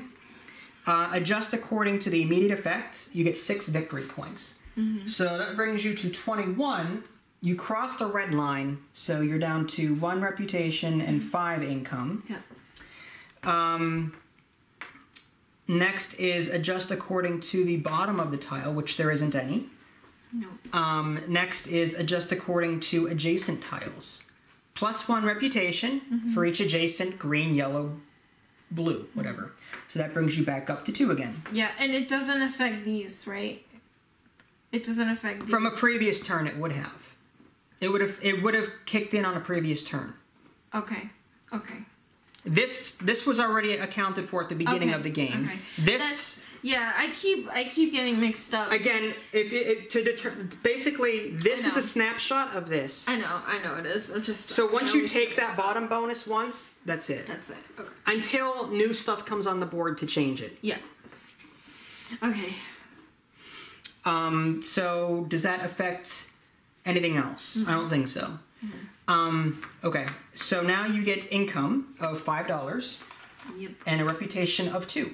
Uh, adjust according to the immediate effect. You get six victory points. So that brings you to 21. You crossed the red line, so you're down to one reputation and five income. Yeah. Um, next is adjust according to the bottom of the tile, which there isn't any. No. Um, next is adjust according to adjacent tiles. Plus one reputation for each adjacent green, yellow, blue, whatever. So that brings you back up to two again. Yeah, and it doesn't affect these, right? It doesn't affect these. From a previous turn, it would have. It would have. It would have kicked in on a previous turn. Okay. Okay. This this was already accounted for at the beginning Okay, of the game. okay. This yeah, I keep I keep getting mixed up. again, if it, it, to deter, basically this is a snapshot of this. I know, I know it is. I'm just So once you take that bottom bonus once, that's it. That's it. Okay. Until new stuff comes on the board to change it. Yeah. Okay. Um, so does that affect anything else? I don't think so. Um, okay, so now you get income of five dollars Yep. and a reputation of two.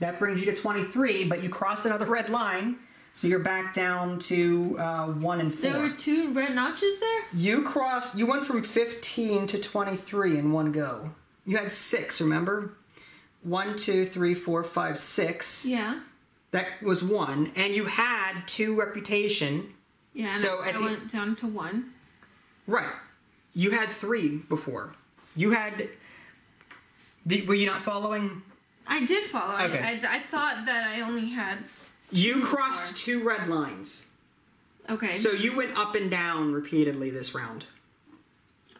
That brings you to twenty-three, but you crossed another red line, so you're back down to uh, one and four. There were two red notches there. You crossed. You went from fifteen to twenty-three in one go. You had six. Remember? One, two, three, four, five, six. Yeah. That was one, and you had two reputation. Yeah. And So I, I the- went down to one. Right. You had three before. You had. Did, were you not following? I did follow. I- Okay. I, I, thought that I only had. You crossed two red lines. Okay. So you went up and down repeatedly this round.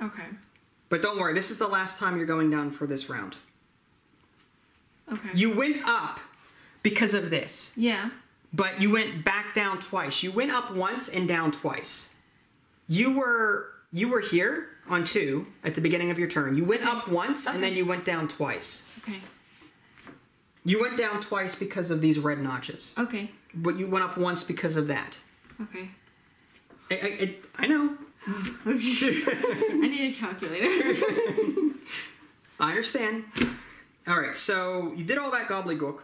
okay. But don't worry, this is the last time you're going down for this round. Okay. You went up because of this, yeah. but you went back down twice. You went up once and down twice. You were you were here on two at the beginning of your turn. You went up once and then you went down twice. Okay. You went down twice because of these red notches. Okay. But you went up once because of that. Okay. I, I, I, I know. I need a calculator. I understand. All right, so you did all that gobbledygook.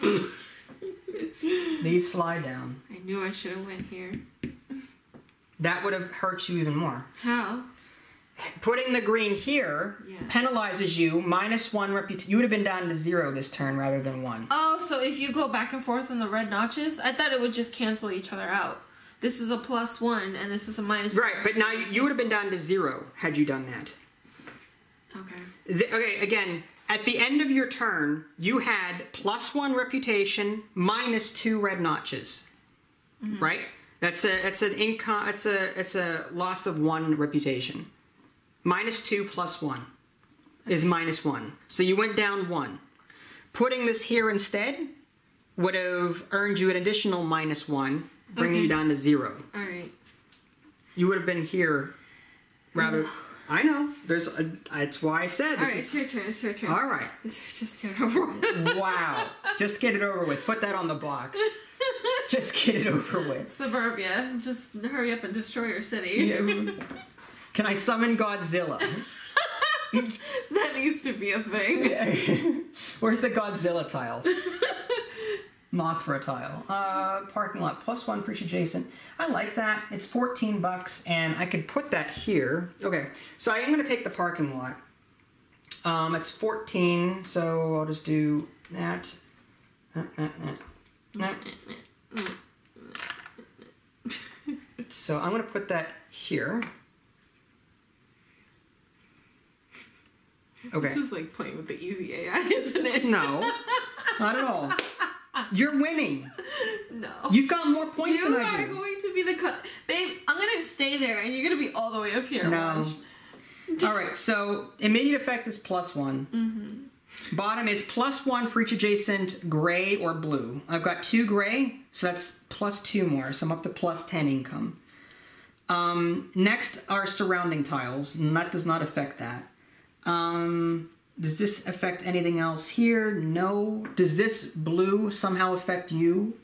These slide down. I knew I should have went here. That would have hurt you even more. How? Putting the green here Yeah. penalizes you minus one reputation. You would have been down to zero this turn rather than one. Oh, so if you go back and forth on the red notches, I thought it would just cancel each other out. This is a plus one, and this is a minus. Right, but now you, you would have been down to zero had you done that. Okay. The- okay, again, at the end of your turn, you had plus one reputation minus two red notches. Mm-hmm. Right? That's a that's an income that's a it's a loss of one reputation. Minus two plus one is minus one. So you went down one. Putting this here instead would have earned you an additional minus one, bringing Okay. you down to zero. All right. You would have been here rather I know. There's a, that's why I said All this right. is It's your turn. It's your turn. all right. Just get it over with. Wow. Just get it over with. Put that on the box. Just get it over with. Suburbia. Just hurry up and destroy your city. Yeah. Can I summon Godzilla? That needs to be a thing. Where's the Godzilla tile? Mothra tile. Uh, parking lot plus one for each adjacent. I like that. It's 14 bucks, and I could put that here. Okay, so I am going to take the parking lot. Um, it's 14, so I'll just do that. That, that, that, that, so I'm gonna put that here. Okay. This is like playing with the easy AI, isn't it? No, not at all. You're winning. No. You've got more points You than I do. You are going to be the cut. Babe, I'm gonna stay there and you're gonna be all the way up here. No. All right, so immediate effect is plus one. Mm-hmm. Bottom is plus one for each adjacent gray or blue. I've got two gray, so that's plus two more, so I'm up to plus 10 income. Um, next are surrounding tiles, and that does not affect that. Um, does this affect anything else here? No. Does this blue somehow affect you?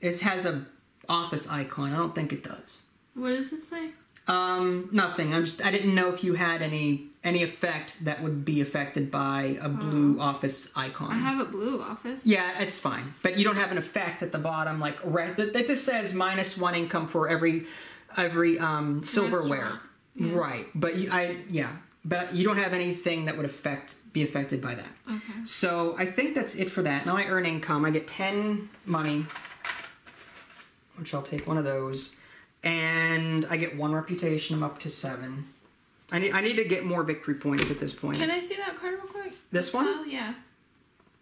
It has a office icon. I don't think it does. What does it say? Um, nothing. I'm just. I didn't know if you had any any effect that would be affected by a blue office icon. Oh. I have a blue office. yeah, it's fine, but you don't have an effect at the bottom, like red. That that just says minus one income for every every um, silverware. Yeah. Right, but you, I yeah, but you don't have anything that would affect be affected by that. Okay. So I think that's it for that. Now I earn income. I get ten money, which I'll take one of those, and I get one reputation. I'm up to seven. I need I need to get more victory points at this point. Can I see that card real quick? This one? Oh yeah.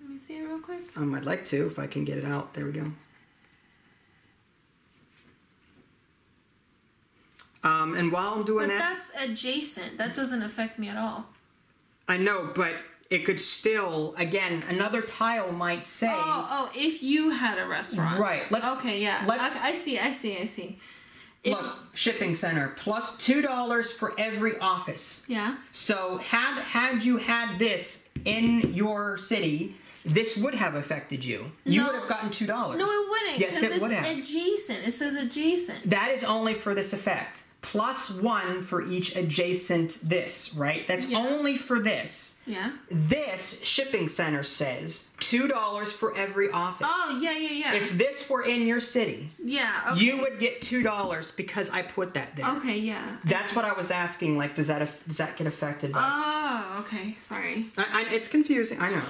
Let me see it real quick. Um, I'd like to if I can get it out. There we go. Um, and while I'm doing But that, that's adjacent. That doesn't affect me at all. I know, but it could still again another tile might say. Oh, oh, if you had a restaurant. Right, let's- okay, yeah. let's- I, I see, I see, I see. If, Look, shipping center plus two dollars for every office. Yeah. So had had you had this in your city, this would have affected you. You No. would have gotten two dollars. No, it wouldn't. Yes, it it's would have. adjacent. It says adjacent. That is only for this effect. Plus one for each adjacent this, right? That's Yeah. only for this. Yeah. This shipping center says two dollars for every office. Oh, yeah, yeah, yeah. If this were in your city, yeah. Okay. you would get two dollars because I put that there. Okay, yeah. That's what I was asking. Like, does that does that get affected by? Oh, okay. Sorry. I, I, it's confusing. I know.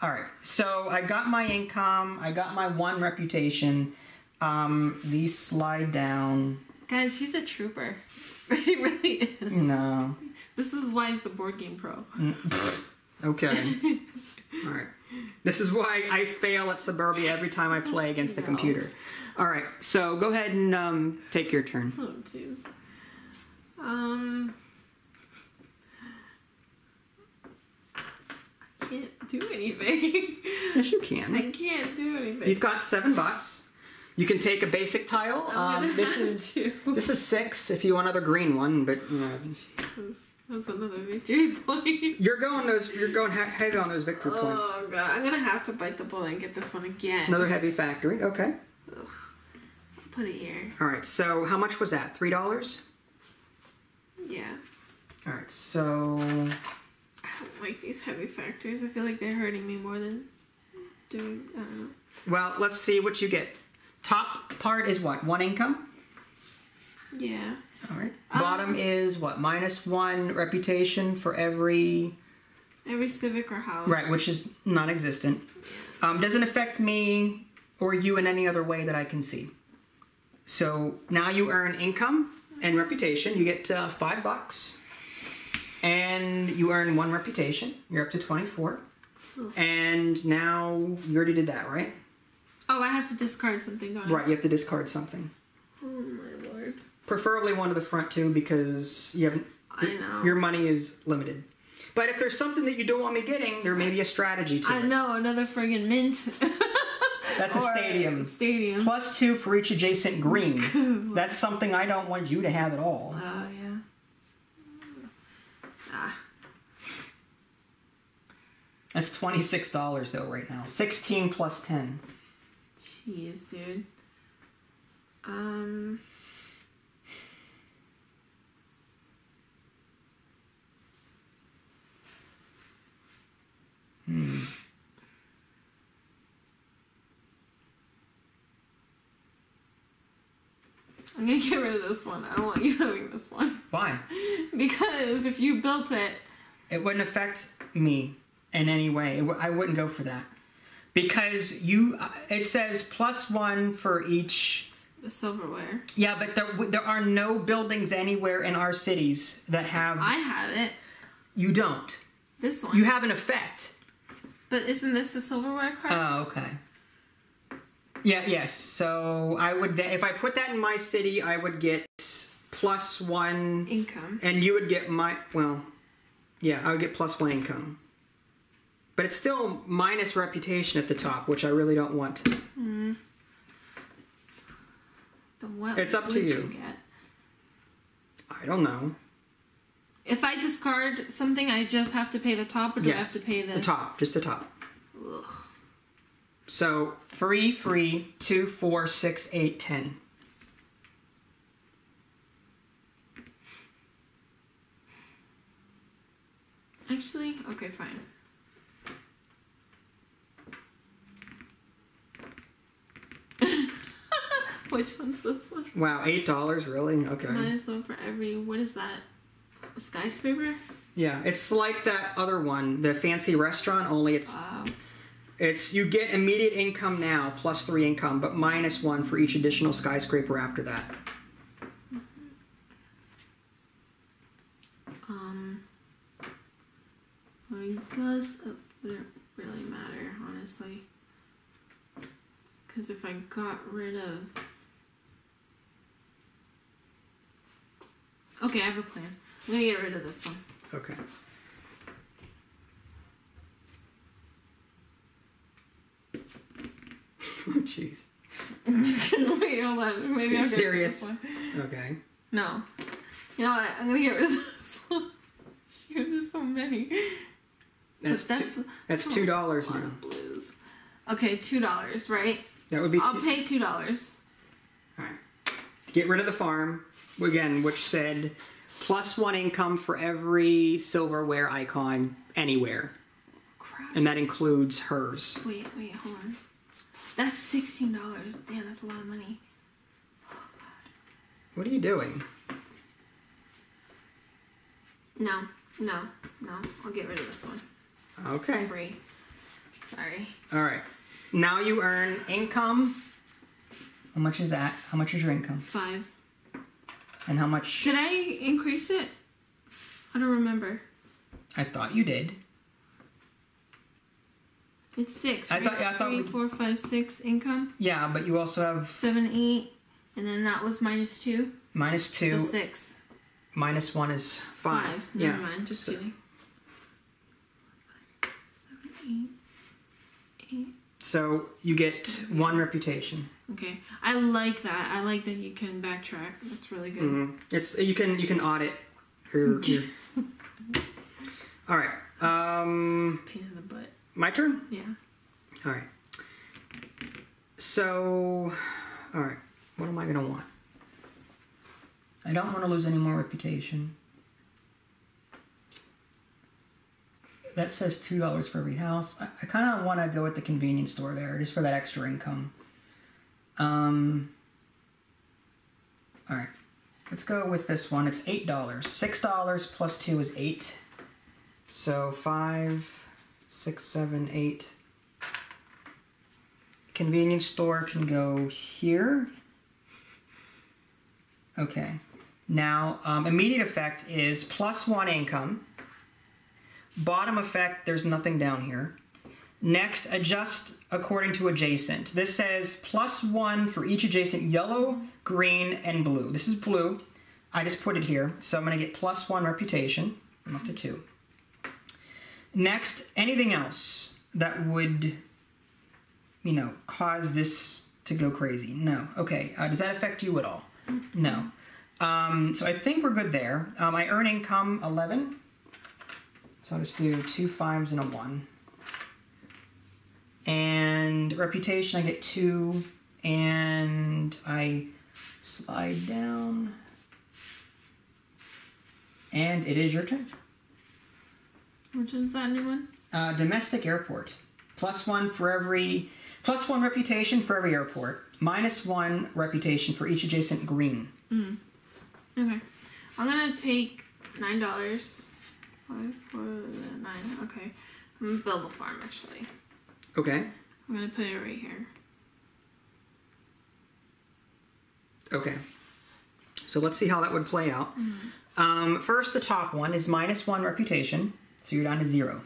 All right. So I got my income. I got my one reputation. Um, these slide down. Guys, he's a trooper. he really is. No. This is why he's the board game pro. Okay. All right. This is why I fail at Suburbia every time I play against the No. computer. All right. So go ahead and um, take your turn. Oh, jeez. Um. I can't do anything. Yes, you can. I can't do anything. You've got seven bucks. You can take a basic tile. Um, this is to. this is six if you want another green one, but you know, That's, that's another victory point. you're going those. You're going he- heavy on those victory points. Oh god, I'm gonna have to bite the bullet and get this one again. Another heavy factory. Okay. Ugh. I'll put it here. All right. So how much was that? Three dollars. Yeah. All right. So I don't like these heavy factories. I feel like they're hurting me more than doing. I don't know. well, let's see what you get. Top part is what? One income. Yeah. All right. Um, Bottom is what? Minus one reputation for every Every civic or house. right, which is non-existent. Um, doesn't affect me or you in any other way that I can see. So now you earn income and reputation. You get uh, five bucks, and you earn one reputation. You're up to twenty-four. And now you already did that, right? Oh, I have to discard something. Right. You have to discard something, Oh my lord. preferably one to the front too, because you haven't. I know. Your money is limited. But if there's something that you don't want me getting, there may be a strategy to I it. know another friggin' mint. That's a Or stadium. Stadium. Plus two for each adjacent green. That's something I don't want you to have at all. Oh yeah. Ah. That's twenty-six dollars though right now. Sixteen plus ten. Jeez, dude. Um. I'm gonna get rid of this one. I don't want you having this one. Why? Because if you built it, It wouldn't affect me in any way. It w- I wouldn't go for that. Because you uh, it says plus one for each. The silverware. Yeah, but there there are no buildings anywhere in our cities that have. I have it. you don't. This one. You have an effect. but isn't this the silverware card? Oh, okay. Yeah, yes. So I would, if I put that in my city, I would get plus one, Income. and you would get my, well, yeah, I would get plus one income. But it's still minus reputation at the top, which I really don't want. Mm. The what It's up to you. get? I don't know. If I discard something, I just have to pay the top, or do I have to pay the top, just the top. Ugh. So three, three, two, four, six, eight, ten. Actually, okay, fine. Which one's this one? Wow, eight dollars, really? Okay. Minus one for every. What is that? Skyscraper? Yeah, it's like that other one, the fancy restaurant. Only it's Wow. It's you get immediate income now plus three income, but minus one for each additional skyscraper after that. Um. I guess it wouldn't really matter, honestly. Because if I got rid of. Okay, I have a plan. I'm gonna get rid of this one. Okay. oh jeez. Wait, hold on. Maybe I'll get rid of serious? this one. Okay. No. You know what? I'm gonna get rid of this one. Shoot, there's so many. That's But that's two, that's oh, two dollars now. blues. Okay, two dollars, right? That would be I'll two. pay two dollars. All right. Get rid of the farm again, which said plus one income for every silverware icon anywhere, Crap. and that includes hers. Wait, wait, hold on. That's sixteen dollars. Damn, that's a lot of money. Oh god. What are you doing? No, no, no. I'll get rid of this one. Okay. Free. Sorry. All right. Now you earn income. How much is that? How much is your income? Five. And how much? Did I increase it? I don't remember. I thought you did. It's six. I right? thought- yeah, I thought Three, we- four, five, six income. Yeah, but you also have Seven, eight, and then that was minus two. minus two. So six. minus one is five. Never yeah. mind. Just So- kidding. Five, six, seven, eight, eight. So you get one reputation. Okay, I like that. I like that you can backtrack. That's really good. hmm It's you can you can audit your... All right. Um, Pain in the butt. my turn. Yeah. All right. So, all right. What am I gonna want? I don't want to lose any more reputation. That says two dollars for every house. I, I kind of want to go with the convenience store there, just for that extra income. Um. All right. Let's go with this one. It's eight dollars. Six dollars plus two is eight. So five, six, seven, eight. Convenience store can go here. Okay. Now, um, immediate effect is plus one income. Bottom effect, there's nothing down here. Next, adjust according to adjacent. This says plus one for each adjacent yellow, green, and blue. This is blue. I just put it here, so I'm to get plus one reputation. I'm up to two. Next, anything else that would, you know, cause this to go crazy? No. Okay. Uh, does that affect you at all? No. Um, so I think we're good there. Um, my earn income 11. So I'll just do two fives and a one. And reputation, I get two. And I slide down. And it is your turn. Which is that new one? Uh, domestic airport. Plus one for every. Plus one reputation for every airport. Minus one reputation for each adjacent green. Okay. I'm gonna take nine dollars. Five, four, nine. Okay. I'm gonna build a farm actually. Okay. I'm gonna put it right here. Okay. So let's see how that would play out. Um, first, the top one is minus one reputation, so you're down to zero.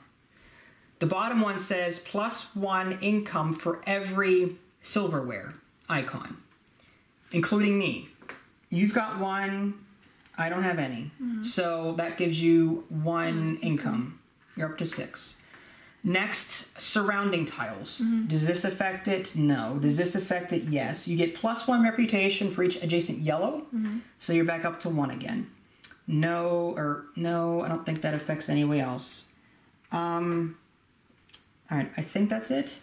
The bottom one says plus one income for every silverware icon, including me. You've got one, I don't have any. Mm-hmm. So that gives you one income. You're up to six. Next, surrounding tiles. Mm-hmm. Does this affect it? No. Does this affect it? Yes. You get plus one reputation for each adjacent yellow, mm-hmm. so you're back up to one again. No, or no, I don't think that affects anyway else. Um, all right, I think that's it.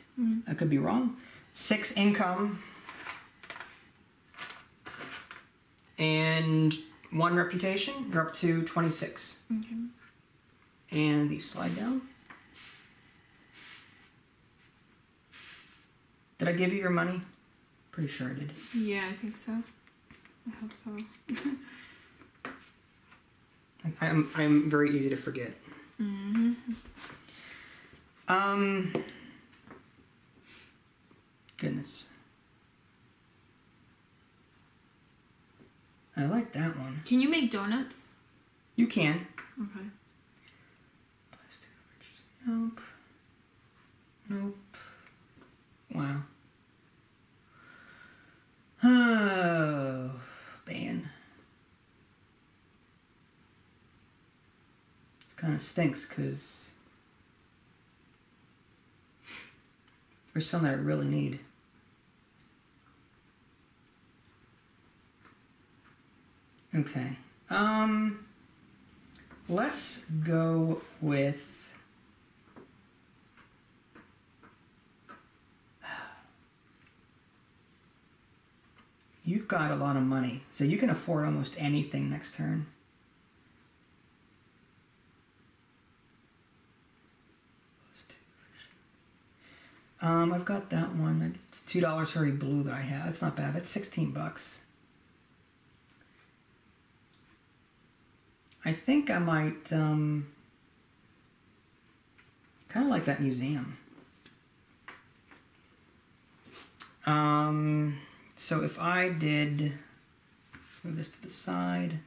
I could be wrong. Six income. And one reputation. You're up to 26. Okay. And these slide down. Did I give you your money? Pretty sure I did. Yeah, I think so. I hope so. I- I'm I'm very easy to forget. hmm Um. Goodness. I like that one. Can you make donuts? You can. Okay. Nope. Nope. Wow. Oh, man. This kind of stinks because there's some that I really need. Okay. Um, let's go with. You've got a lot of money, so you can afford almost anything next turn. Um, I've got that one. It's two dollars for every blue that I have. It's not bad. It's sixteen bucks. I think I might um, kind of like that museum. Um, so if I did, let's move this to the side.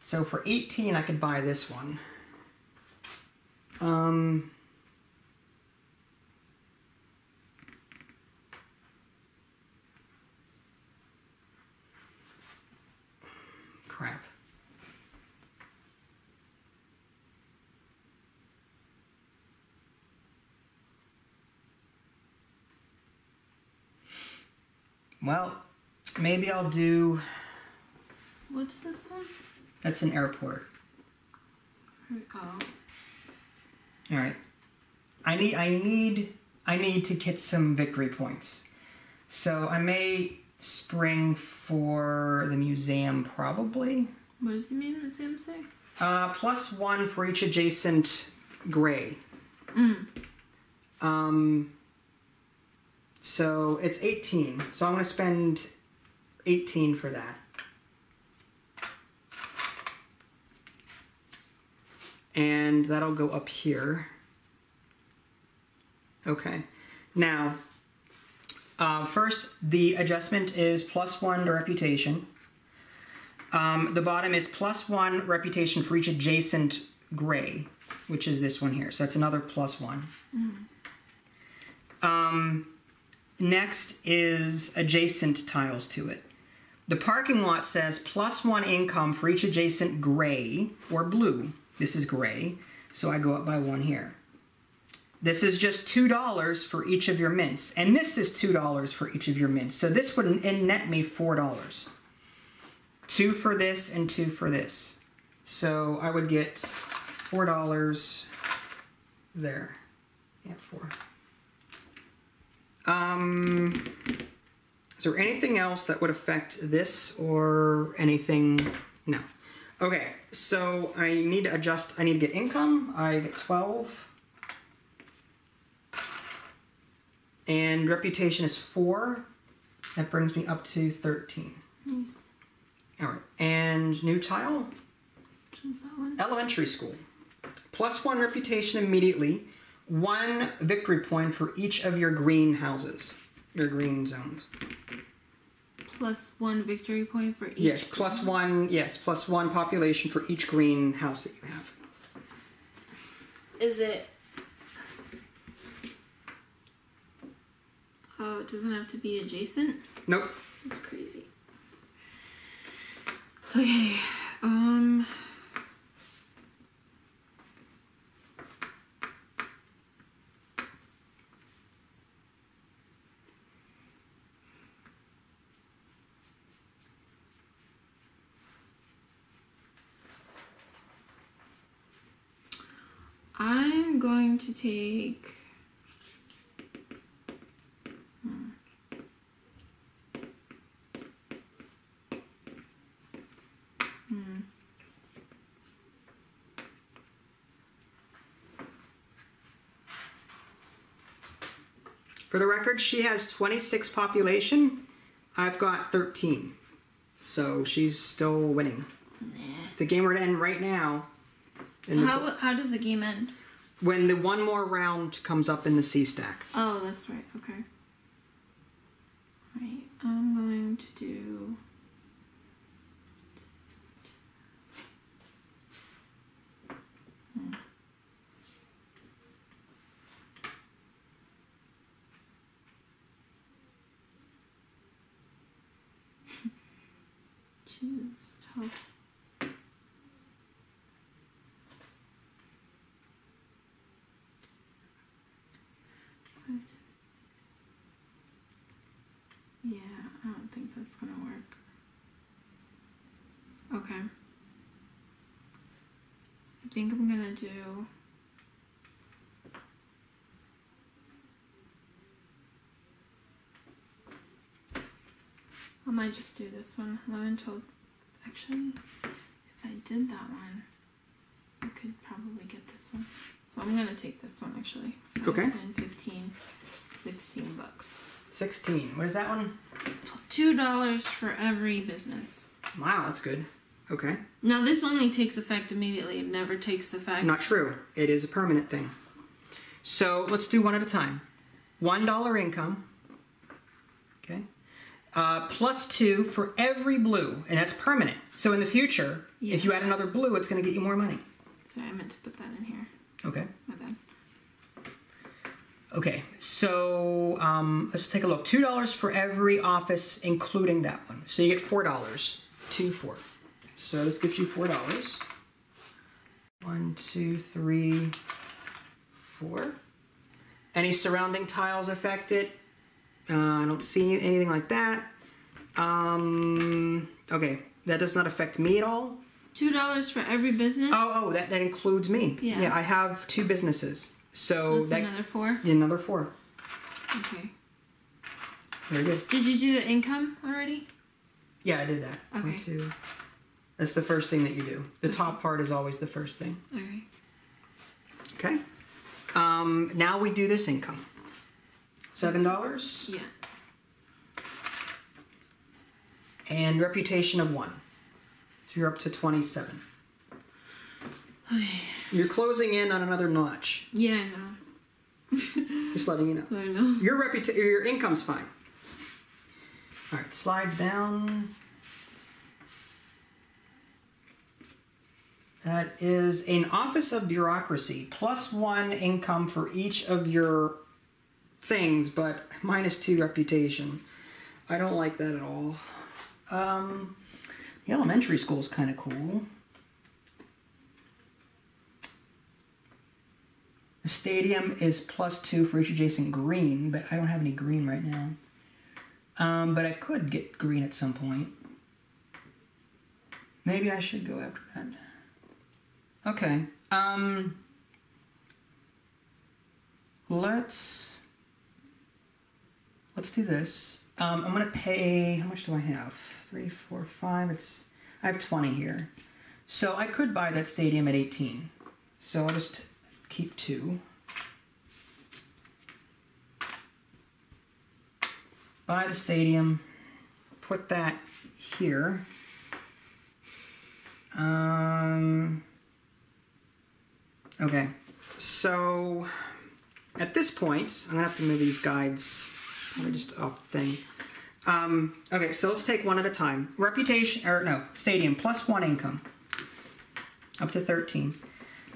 So for 18, I could buy this one. Um, crap. Well, maybe I'll do. What's this one? That's an airport. Oh. All right. I need. I need. I need to get some victory points. So I may spring for the museum probably. What does the museum say? Uh, plus one for each adjacent gray. Mm. Um, so it's 18. So I'm going to spend 18 for that. And that'll go up here. Okay. Now, uh, first, the adjustment is plus one to reputation. Um, the bottom is plus one reputation for each adjacent gray, which is this one here. So that's another plus one. Um, next is adjacent tiles to it. The parking lot says plus one income for each adjacent gray or blue. This is gray, so I go up by one here. This is just $2 for each of your mints, and this is $2 for each of your mints. So this would net me $4. Two for this and two for this. So I would get $4 there. Yeah, four. Um, is there anything else that would affect this or anything? No. Okay, so I need to adjust. I need to get income. I get 12. And reputation is 4. That brings me up to 13. Nice. All right. And new tile? Which is that one? Elementary school. plus one reputation immediately, one victory point for each of your green houses, your green zones. Plus one victory point for each. Yes, plus one. Yes, plus one population for each green house that you have. Is it? Oh, it doesn't have to be adjacent. Nope. That's crazy. Okay. Um. I'm going to take. Hmm. Hmm. For the record, she has 26 population. I've got 13. So she's still winning. The game would end right now. How how does the game end? When the one more round comes up in the C stack. Oh, that's right. Okay. Right. I'm going to do. Hmm. Jeez, tough. Five, yeah, I don't think that's gonna work. Okay. I think I'm gonna do. I might just do this one. 11, 12. Actually, if I did that one, I could probably get this one. So I'm gonna take this one actually. Okay. 10, 15, 16 bucks. 16. What is that one? Two dollars for every business. Wow, that's good. Okay. Now this only takes effect immediately. It never takes effect. Not true. It is a permanent thing. So let's do one at a time. One dollar income. Okay. Uh, plus two for every blue, and that's permanent. So in the future, Yeah. if you add another blue, it's going to get you more money. Sorry, I meant to put that in here. Okay. My bad. Okay. So um, let's take a look. Two dollars for every office, including that one. So you get four dollars. Two, four. So this gives you four dollars. One, two, three, four. Any surrounding tiles affected? Uh, I don't see anything like that. Um, okay, that does not affect me at all. Two dollars for every business. Oh, oh, that, that includes me. Yeah. yeah, I have two businesses. So That's that another four. another four. Okay. Very good. Did you do the income already? Yeah, I did that. One, Okay. two. That's the first thing that you do. The top part is always the first thing. Alright. Okay. Um, now we do this income. Seven dollars Yeah. and reputation of one. So you're up to twenty-seven. You're closing in on another notch. Yeah, I know. Just letting you know. I know. Your reputa- your income's fine. All right, slides down. That is an office of bureaucracy plus one income for each of your things, but minus two reputation. I don't like that at all. Um, the elementary school is kind of cool. The stadium is plus two for each adjacent green, but I don't have any green right now. Um, but I could get green at some point. Maybe I should go after that. Okay. Um, let's let's do this. Um, I'm gonna pay. How much do I have? Three, four, five. It's I have twenty here, so I could buy that stadium at eighteen. So I'll just keep two. Buy the stadium. Put that here. Um, Okay, so at this point, I'm gonna have to move these guides probably just off the thing. Um, okay, so let's take one at a time. Reputation, or no, stadium, plus one income. Up to 13.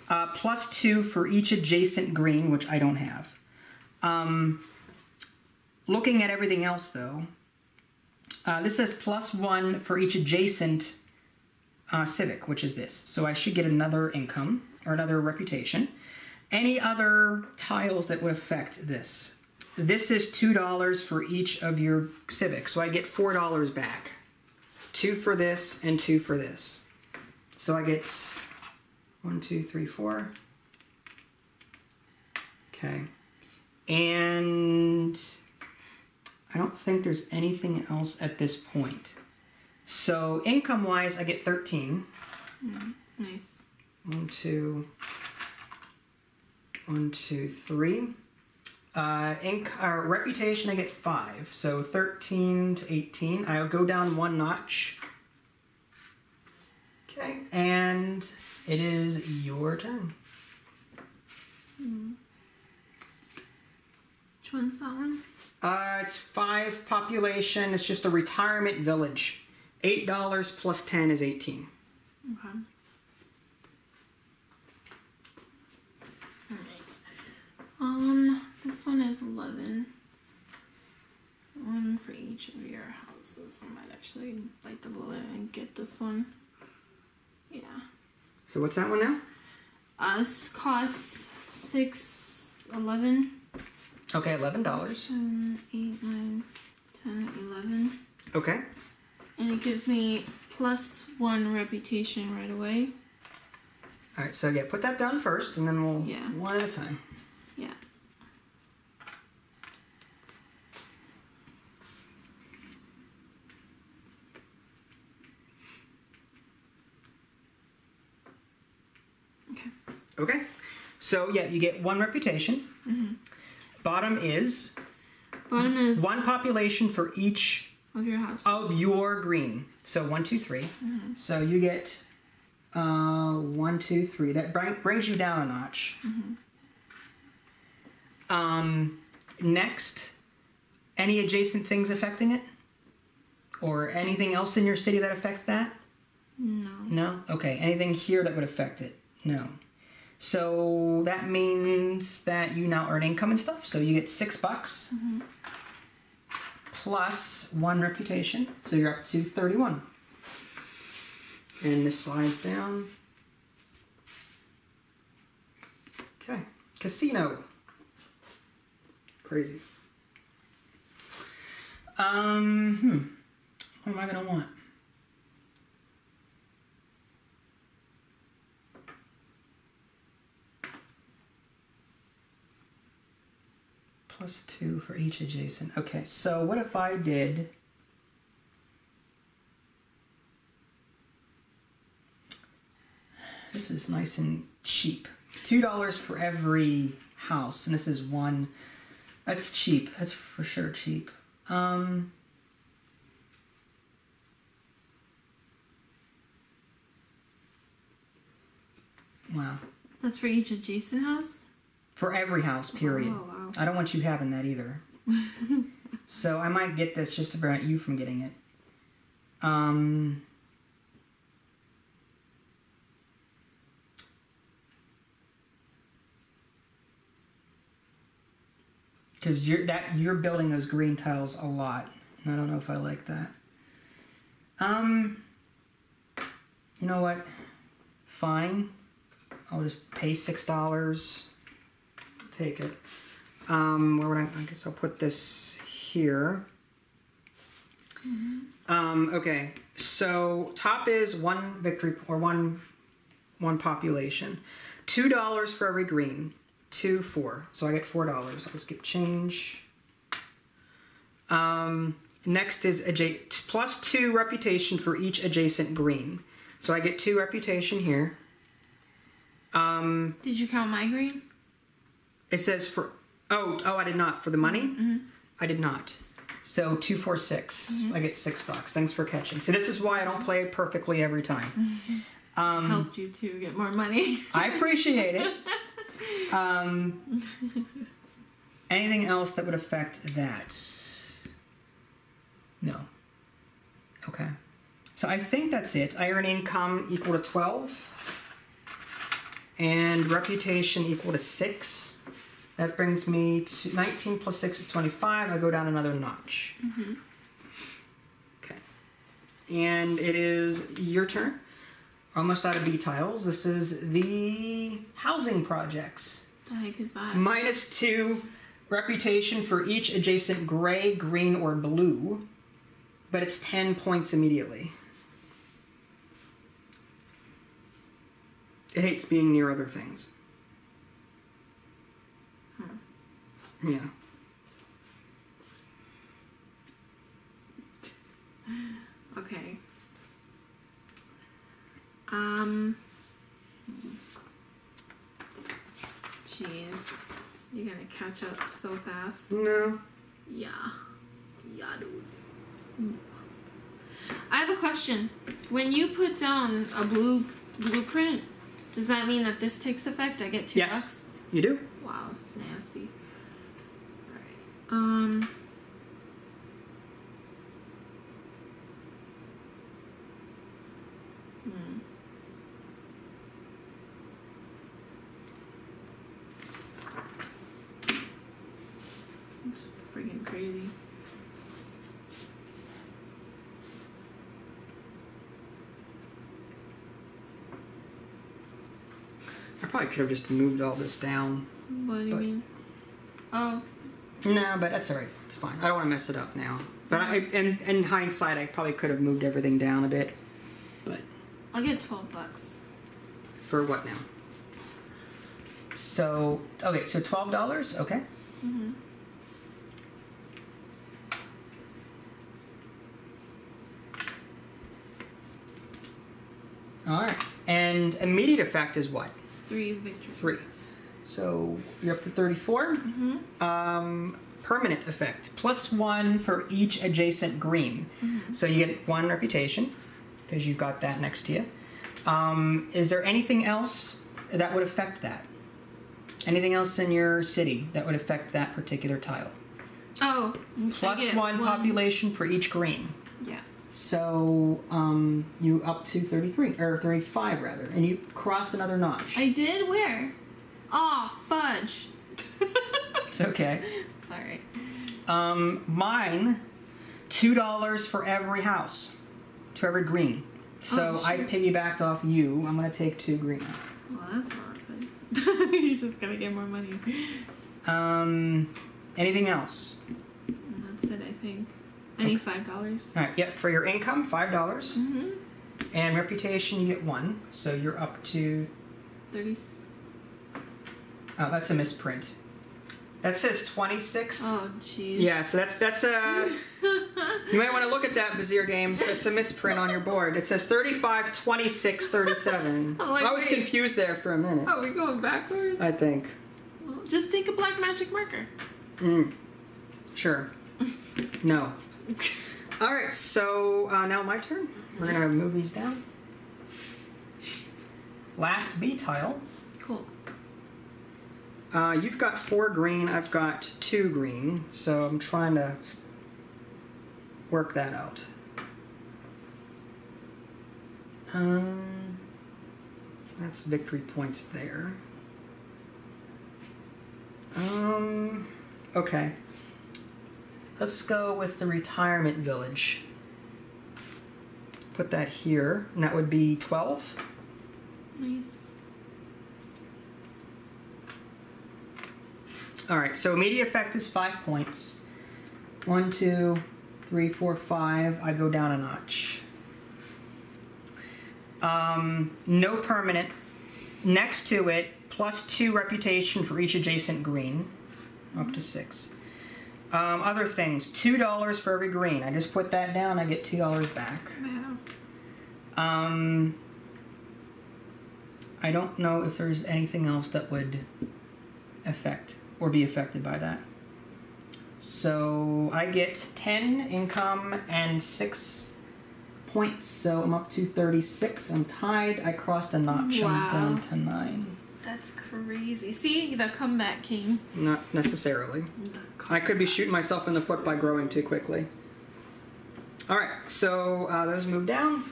Uh, plus two for each adjacent green, which I don't have. Um, looking at everything else, though, uh, this says plus one for each adjacent uh, civic, which is this. So I should get another income or another reputation. Any other tiles that would affect this? This is $2 for each of your civics, so I get $4 back. Two for this and two for this. So I get one, two, three, four. Okay. And I don't think there's anything else at this point. So income wise, I get 13. Mm-hmm. Nice. One, two, one, two, three. Uh, inc- uh, reputation, I get five. So 13 to 18. I'll go down one notch. Okay. And it is your turn. Which one's that one? Uh, it's five population. It's just a retirement village. Eight dollars plus ten is eighteen. Okay. Alright. Um, this one is 11. One for each of your houses. I might actually bite the bullet and get this one. Yeah. So what's that one now? Uh, this costs 6, 11, Okay, eleven dollars. 7, 8, 9, 10, 11. Okay. And it gives me plus one reputation right away. All right. So yeah, put that down first, and then we'll Yeah. one at a time. Yeah. Okay. Okay. So yeah, you get one reputation. Mm-hmm. Bottom is Bottom is one population for each of your house. of your green. So one, two, three. So you get uh, one, two, three. That bring, brings you down a notch. Um, next, any adjacent things affecting it, or anything else in your city that affects that? No. No. Okay. Anything here that would affect it? No. So that means that you now earn income and stuff. So you get six bucks plus one reputation. So you're up to 31. And this slides down. Okay. Casino. Crazy. Um, hmm. What am I going to want? Plus two for each adjacent. Okay, so what if I did. This is nice and cheap. Two dollars for every house, and this is one. That's cheap. That's for sure cheap. Um. Wow. That's for each adjacent house? For every house, period. Oh, wow. I don't want you having that either. so I might get this just to prevent you from getting it. Um. Because you're that you're building those green tiles a lot, and I don't know if I like that. Um. You know what? Fine. I'll just pay six dollars. Take it. Um, where would I? I guess I'll put this here. Um, okay, so top is one victory or one one population. Two dollars for every green. Two four. So I get four dollars. I'll skip change. Um, next is plus two reputation for each adjacent green. So I get two reputation here. Um, Did you count my green? it says for oh oh I did not for the money. I did not. So two four six. I get six bucks. Thanks for catching. So this is why I don't play it perfectly every time. Um, Helped you to get more money. I appreciate it. Um, anything else that would affect that? No. Okay. So I think that's it. I earn income equal to 12. And reputation equal to 6. That brings me to 19 plus 6 is 25. I go down another notch. Okay. And it is your turn. Almost out of B tiles. This is the housing projects. The heck is that? Minus 2 reputation for each adjacent gray, green, or blue. But it's 10 points immediately. It hates being near other things. Hmm. Yeah. Okay. Um. Jeez. You're gonna catch up so fast. No. Yeah. Yeah, dude. Yeah. I have a question. When you put down a blue blueprint, does that mean that this takes effect? I get two Yes. bucks? You do? Wow, it's nasty. Alright. Um. Hmm. It's freaking crazy. I probably could have just moved all this down. What do you But- mean? Oh, No, but that's alright. It's fine. I don't want to mess it up now. But I, in, in hindsight, I probably could have moved everything down a bit. But I'll get 12 bucks. for what now? So, okay, so $12? Okay. Mm-hmm. Alright. And immediate effect is what? Three victory Three. So you're up to 34. Mm-hmm. Um, permanent effect. Plus one for each adjacent green. So you get one reputation because you've got that next to you. Um, is there anything else that would affect that? Anything else in your city that would affect that particular tile? Oh, Plus get one, population for each green. So um, you up to 33, or 35 rather, and you crossed another notch. I did where? Oh, fudge. It's okay. Sorry. Um, mine, two dollars for every house, to every green. So Oh, I piggybacked off you. I'm gonna take two green. Well, that's not good. You're just gonna get more money. Um, anything else? That's it, I think. I need five dollars. All right. Yep. For your income, five dollars, Mm-hmm. and reputation, you get one. So you're up to. Thirty. Oh, that's a misprint. That says twenty six. Oh, jeez. Yeah. So that's that's a. You might want to look at that, Bezier Games. That's a misprint on your board. It says 35, 26, 37. I'm like, I was wait. confused there for a minute. Oh, we're going backwards. I think. Well, just take a black magic marker. Mm. Sure. no. All right. So uh, now my turn. We're gonna move these down. Last B tile. Cool. Uh, you've got four green. I've got two green. So I'm trying to work that out. Um, that's victory points there. Um, okay. Let's go with the retirement village. Put that here, and that would be 12. Nice. All right, so immediate effect is five points. One, two, three, four, five. I go down a notch. Um, no permanent. Next to it, plus two reputation for each adjacent green, up to six. Um, other things, two dollars for every green. I just put that down. I get two dollars back. Wow. Um, I don't know if there's anything else that would affect or be affected by that. So I get 10 income and 6 points, so I'm up to 36. I'm tied. I crossed a notch. I'm down to 9. That's crazy. See, the comeback king. Not necessarily. I could be shooting myself in the foot by growing too quickly. Alright, so uh, those move down.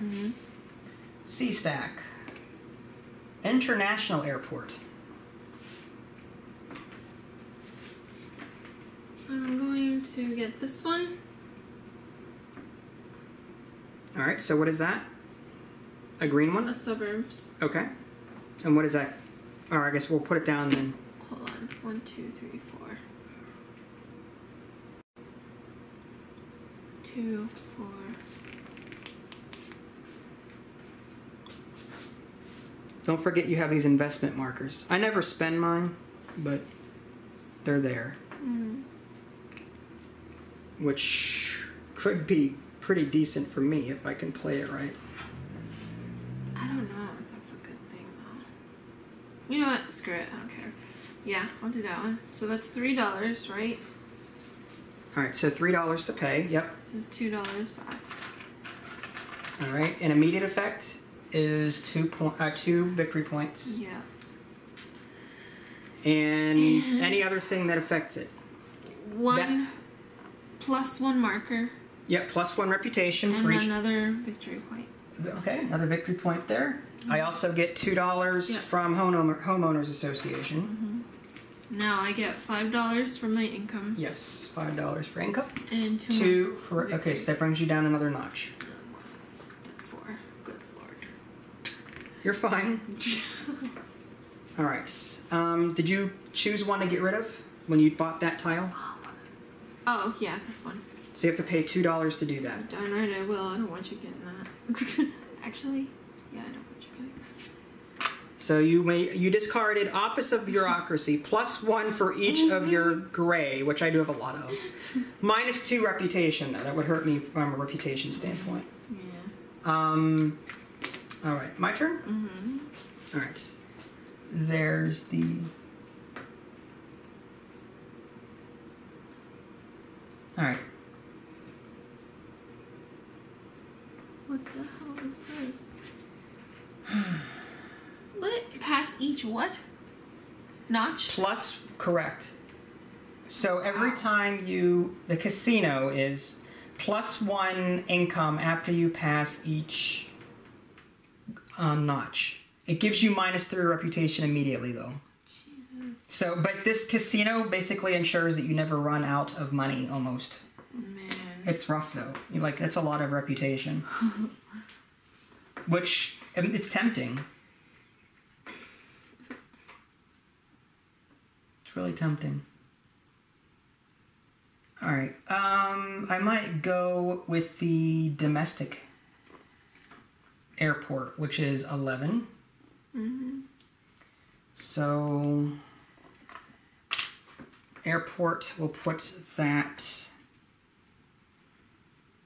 Mm -hmm. C stack. International Airport. I'm going to get this one. Alright, so what is that? A green The one? suburbs. Okay. And what is that? Or I guess we'll put it down then. Hold on. One, two, three, four. Two, four. Don't forget you have these investment markers. I never spend mine, but they're there. Mm. Which could be pretty decent for me if I can play it right. I don't know if that's a good thing though. You know what? Screw it. I don't care. Yeah, I'll do that one. So that's three dollars, right? Alright, so $3 to pay. Yep. So two dollars back. Alright, and immediate effect is two point uh, two victory points. Yeah. And And- any other thing that affects it. One plus one marker Yep, plus one reputation and for each. another victory point. Okay, another victory point there. I also get two dollars Yep. from homeowner homeowners association. Mm-hmm. Now I get five dollars from my income Yes, five dollars for income. and two. Two for okay, so that brings you down another notch. Four. Good lord. You're fine. All right. Um, did you choose one to get rid of when you bought that tile? Oh yeah, this one. So you have to pay two dollars to do that. Darn right I will. I don't want you getting that. Actually, yeah, I don't want you getting that. So you may you discarded office of bureaucracy plus one for each of your gray, which I do have a lot of. Minus two reputation. though. That would hurt me from a reputation standpoint. Yeah. Um. All right, my turn. Mm-hmm. All right. There's the. All right. What the hell is this? what? Pass each what? Notch? Plus, correct. So every time you, the casino is plus one income after you pass each um, notch. It gives you minus three reputation immediately, though. Jesus. So, but this casino basically ensures that you never run out of money. Almost. Man. It's rough though. You like that's a lot of reputation. Which I mean, it's tempting. It's really tempting. All right. Um, I might go with the domestic airport, which is eleven. Mm-hmm. So airport, we'll put that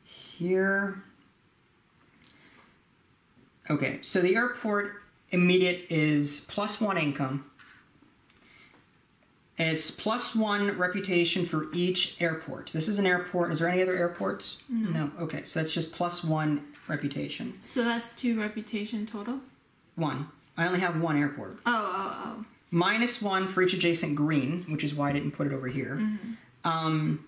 here. Okay, so the airport immediate is plus one income. It's plus one reputation for each airport. This is an airport. Is there any other airports? No. Okay, so that's just plus one reputation. So that's two reputation total? One. I only have one airport. Oh, oh, minus one for each adjacent green, which is why I didn't put it over here. Um,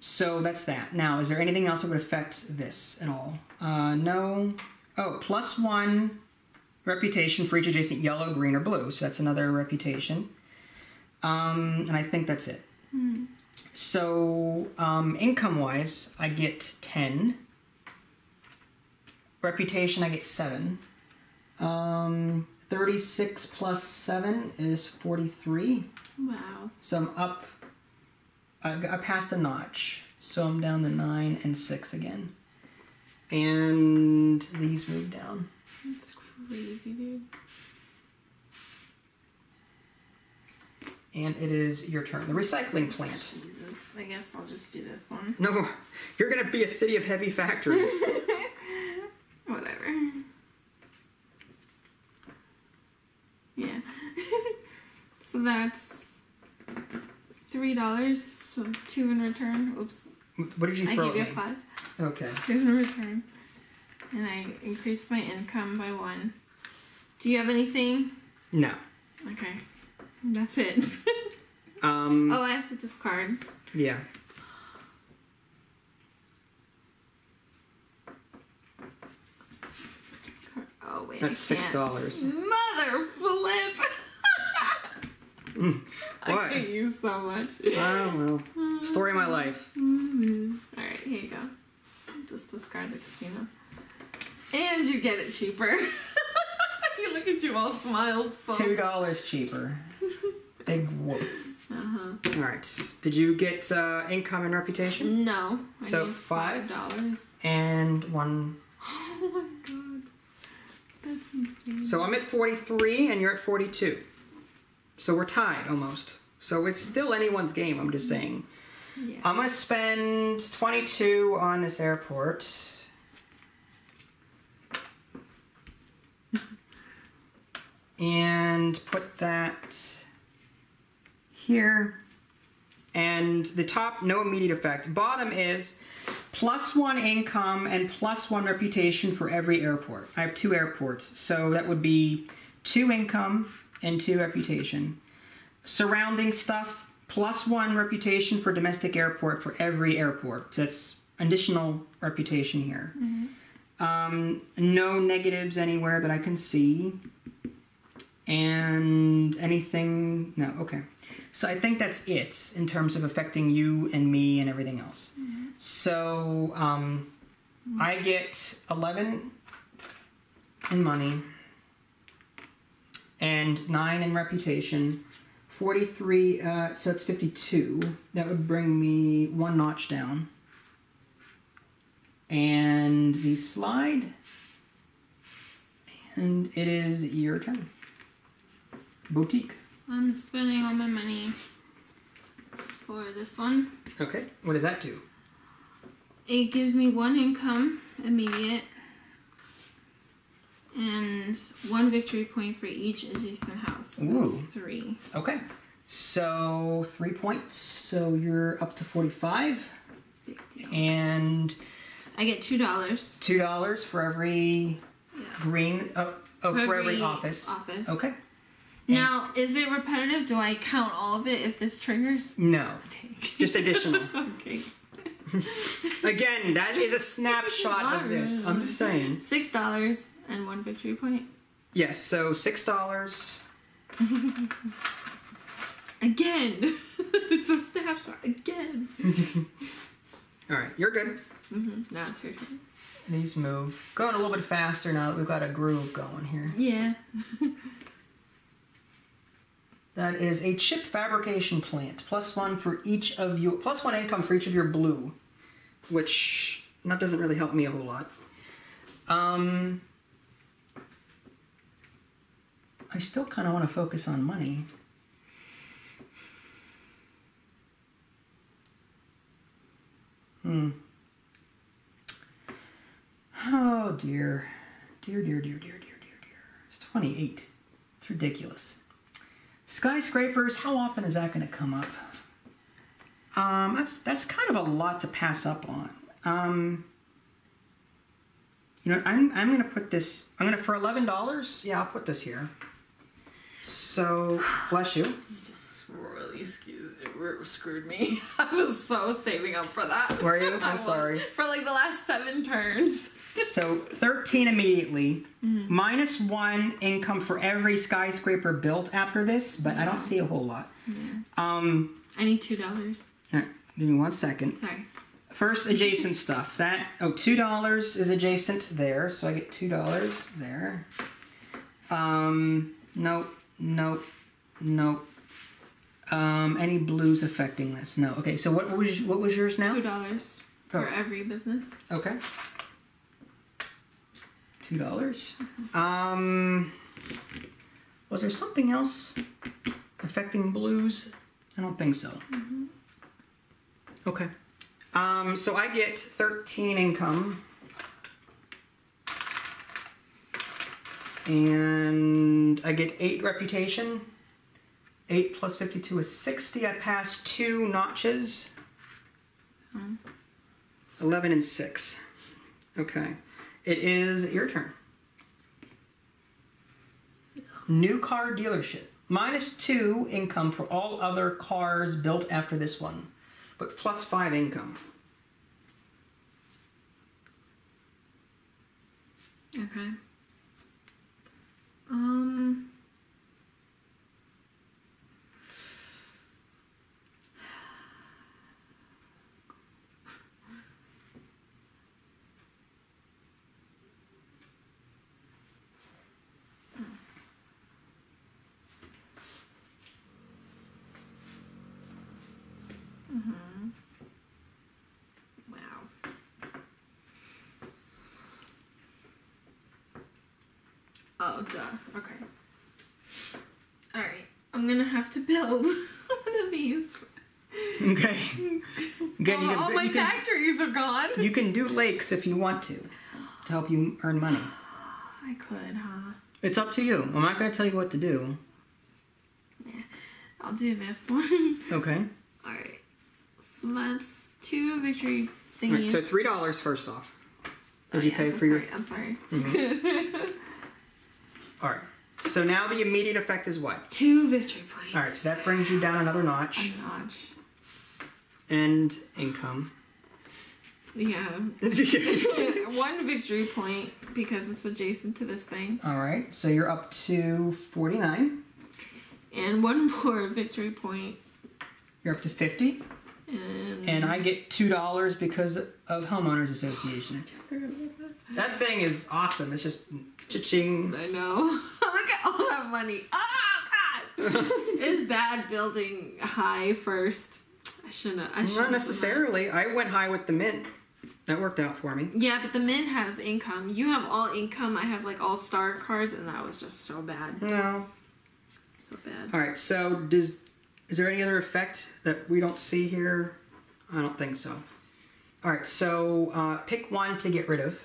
so that's that. Now, is there anything else that would affect this at all? Uh, no. Oh, plus one reputation for each adjacent yellow, green, or blue. So that's another reputation. Um, and I think that's it. So, um, income wise, I get 10. Reputation, I get 7. Um, 36 plus 7 is 43. oh. Wow. So I'm up. I, I passed a notch. So I'm down to 9 and 6 again. And these move down. That's crazy, dude. And it is your turn. The recycling plant. Jesus. I guess I'll just do this one. No, you're going to be a city of heavy factories. Whatever. Yeah. so that's three dollars. So two in return. Oops. what did you throw? I gave you a five. Okay. two in return. And I increased my income by one. Do you have anything? No. Okay. That's it. Um. oh, I have to discard. Yeah. Oh wait, That's six dollars. Mother flip! Mm. I Why? hate you so much. I don't know. Story of my life. Mm-hmm. Alright, here you go. Just discard the casino. And you get it cheaper. you look at you all smiles, folks. Two dollars cheaper. Big whoop. Uh-huh. All right. Did you get uh, income and reputation? No. I So five? dollars. And one. Oh my god. That's insane. So I'm at 43 and you're at 42. So we're tied almost. So it's still anyone's game. I'm just saying. yeah. I'm gonna spend 22 on this airport. And put that here. And the top, no immediate effect. Bottom is plus one income and plus one reputation for every airport. I have two airports, so that would be two income and two reputation. Surrounding stuff, plus one reputation for domestic airport for every airport. So that's additional reputation here. Um, no negatives anywhere that I can see. And anything, no, okay. So I think that's it in terms of affecting you and me and everything else. So um, I get 11 in money and 9 in reputation. 43, uh, so it's 52. That would bring me one notch down. And the slide. And it is your turn. Boutique. I'm spending all my money for this one. Okay, what does that do? It gives me one income immediate and one victory point for each adjacent house. So Ooh. three. Okay, so three points. So you're up to 45. Big deal. And I get two dollars. two dollars for every Yeah. green. Oh, oh for, every, every office. office. Okay. Now, is it repetitive? Do I count all of it if this triggers? No, Take. just additional. okay. Again, that is a snapshot of this. I'm just saying. Six dollars and one victory point. Yes. So six dollars. Again. it's a snapshot. Again. All right, you're good. Mm-hmm. Now it's your turn. These move. Going a little bit faster now that we've got a groove going here. Yeah. That is a chip fabrication plant. Plus one for each of you. Plus one income for each of your blue. Which that doesn't really help me a whole lot. Um, I still kind of want to focus on money. Hmm. Oh dear. Dear, dear, dear, dear, dear, dear, dear. It's 28. It's ridiculous. Skyscrapers, how often is that going to come up? Um, that's that's kind of a lot to pass up on. Um, you know, I'm I'm going to put this. I'm going to for eleven dollars. Yeah, I'll put this here. So bless you. You just really screwed, screwed me. I was so saving up for that. Were you? I'm sorry. For like the last seven turns. So 13 immediately, minus one income for every skyscraper built after this, but I don't see a whole lot. Um, I need two dollars. all right, give me one second. Sorry. First adjacent stuff. That oh two dollars is adjacent there, so I get two dollars there. Um nope, nope, nope. Um any blues affecting this? No. Okay, so what was what was yours now? Two dollars for Oh. every business. Okay. Two dollars. Um was there something else affecting blues? I don't think so. Okay. Um, so I get 13 income. And I get 8 reputation. 8 plus 52 is 60. I pass two notches. 11 and 6. Okay. It is your turn. New car dealership. Minus 2 income for all other cars built after this one, but plus 5 income. Okay. Um. Oh, duh. Okay. Alright. I'm gonna have to build one of these. Okay. You all, all my can, factories are gone. you can do lakes if you want to, to help you earn money. I could, huh? It's up to you. I'm not going to tell you what to do. Yeah, I'll do this one. Okay. Alright. So that's two victory All thingies. right, so $3 first off. Oh, As you yeah, pay I'm for your I'm sorry. Mm-hmm. All right. So now the immediate effect is what? two victory points. All right, so that brings you down another notch. A notch. And income. Yeah. one victory point because it's adjacent to this thing. All right, so you're up to 49. And one more victory point. You're up to 50. And, And I get $2 because of Homeowners Association. That thing is awesome. It's just cha-ching. I know. Look at all that money. Oh god! it's bad building high first. I shouldn't. I shouldn't. Not necessarily. I went high with the mint. That worked out for me. Yeah, but the mint has income. You have all income. I have like all star cards, and that was just so bad. No. So bad. All right. So does is there any other effect that we don't see here? I don't think so. All right. So uh, pick one to get rid of.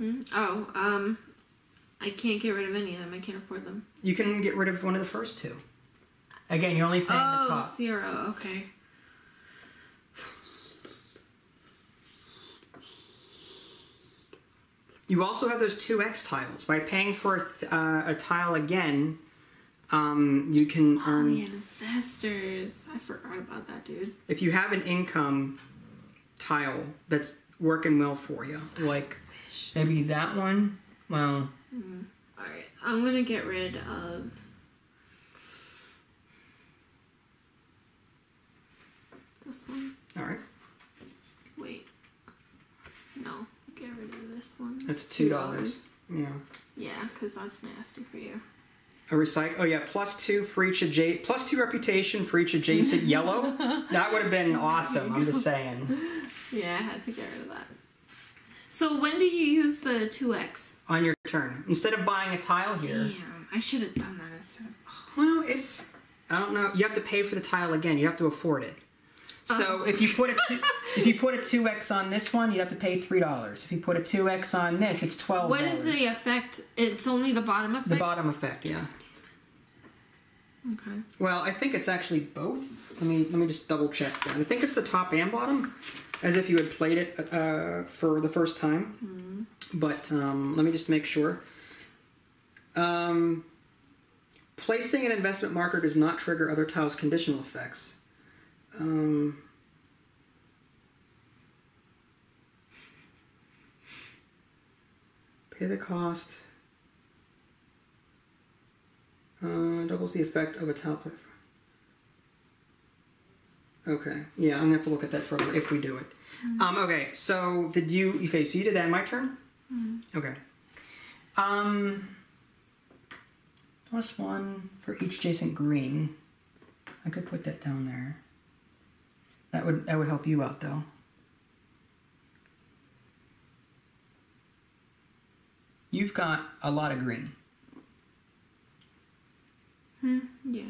Hmm? Oh, um, I can't get rid of any of them. I can't afford them. You can get rid of one of the first two. Again, you're only paying the Oh, top. zero. Okay. You also have those two X tiles. By paying for a, th- uh, a tile again, um, you can Oh, earn. the investors. I forgot about that, dude. If you have an income tile that's working well for you, like Wish. maybe that one. Well, mm-hmm. All right, I'm gonna get rid of. This one. all right. Wait. No, get rid of this one. That's It's two dollars. Yeah. Yeah, because that's nasty for you. A recycle. Oh yeah, plus two for each adjacent. Plus two reputation for each adjacent yellow. That would have been awesome. I'm just saying. Yeah, I had to get rid of that. So when do you use the 2x? On your turn, instead of buying a tile here. Damn, I should have done that instead of. Oh. Well, it's I don't know. You have to pay for the tile again. You have to afford it. So Oh. if you put a two, if you put a two x on this one, you have to pay three dollars. If you put a two x on this, it's twelve. What is the effect? It's only the bottom effect? the bottom effect? Yeah. Okay. Well, I think it's actually both. Let me let me just double check that. I think it's the top and bottom, as if you had played it uh, for the first time. But um, let me just make sure. Um, placing an investment marker does not trigger other tiles' conditional effects. Um, pay the cost. Uh, doubles the effect of a tile play. Okay, yeah, I'm gonna have to look at that further if we do it. Um, okay, so did you? Okay, so you did that. My turn. Okay. Um, plus one for each adjacent green. I could put that down there. That would that would help you out though. You've got a lot of green. Hmm. Yeah.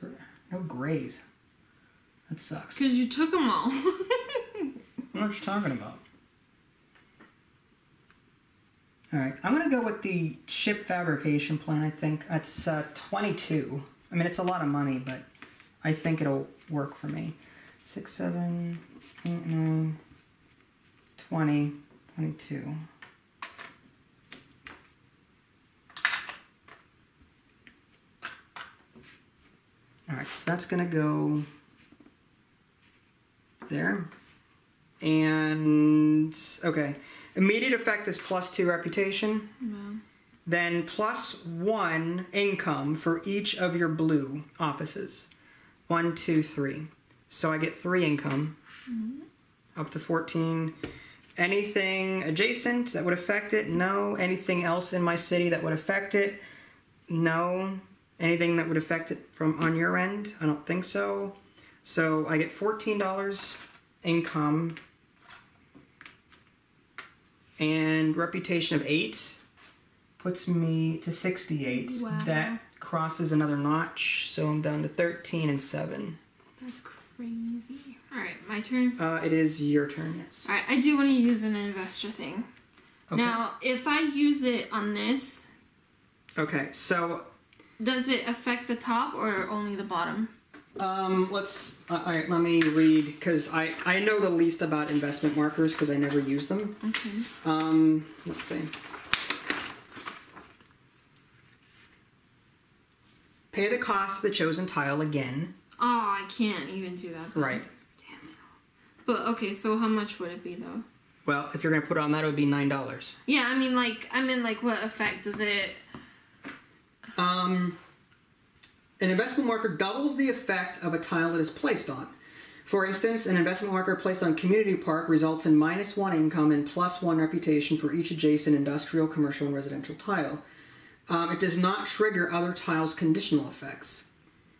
So, no grays. That sucks. Because you took them all. What are you talking about? All right, I'm gonna go with the chip fabrication plan. I think it's uh, 22. I mean, it's a lot of money, but I think it'll work for me. Six, seven, eight, nine, 20, 22. All right, so that's gonna go there. And okay, immediate effect is plus two reputation. Then plus one income for each of your blue offices. One, two, three. So I get three income. Mm-hmm. Up to 14. Anything adjacent that would affect it? No. Anything else in my city that would affect it? No. Anything that would affect it from on your end? I don't think so. So I get $14 income and reputation of 8 puts me to 68. Wow. That crosses another notch, so I'm down to 13 and 7. that's crazy. All right, my turn. Uh, it is your turn, yes. All right, I do want to use an investor thing. Okay. Now, if I use it on this, Okay, so does it affect the top or only the bottom? um, let's. Uh, all right, let me read because I I know the least about investment markers because I never use them. Okay. Um, let's see. Pay the cost of the chosen tile again. Oh, I can't even do that. Right. Damn it. But okay, so how much would it be though? Well, if you're gonna put it on that, it would be nine dollars. Yeah, I mean, like, I mean, like, what effect does it? Um, an investment marker doubles the effect of a tile it is placed on. For instance, an investment marker placed on Community Park results in minus one income and plus one reputation for each adjacent industrial, commercial, and residential tile. Um, it does not trigger other tiles' conditional effects.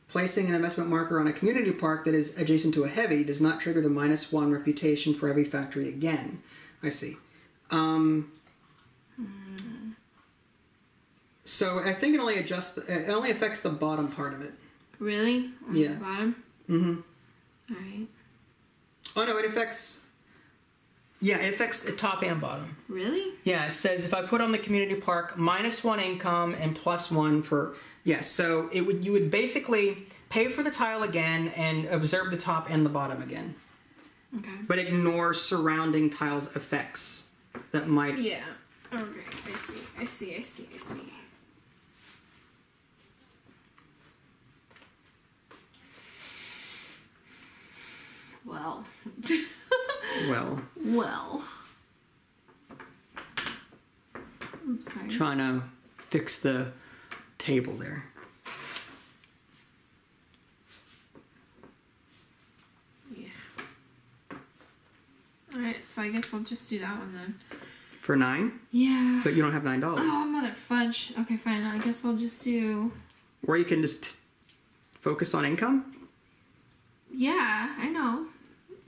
Placing an investment marker on a community park that is adjacent to a heavy does not trigger the minus one reputation for every factory again. I see. Um, so I think it only adjusts. The, it only affects the bottom part of it. Really? On Yeah. The bottom. Mm-hmm. All right. Oh no, it affects. Yeah, it affects the top and bottom. Really? Yeah, it says if I put on the community park minus one income and plus one for yes, so it would you would basically pay for the tile again and observe the top and the bottom again, Okay. but ignore surrounding tiles effects that might. Yeah. Okay. I see. I see. I see. I see. Well. Well, well. I'm sorry. trying to fix the table there. Yeah. Alright, so I guess I'll just do that one then. For nine, Yeah. but you don't have nine dollars. Oh, mother fudge. Okay, fine. I guess I'll just do. Or you can just focus on income. Yeah, I know.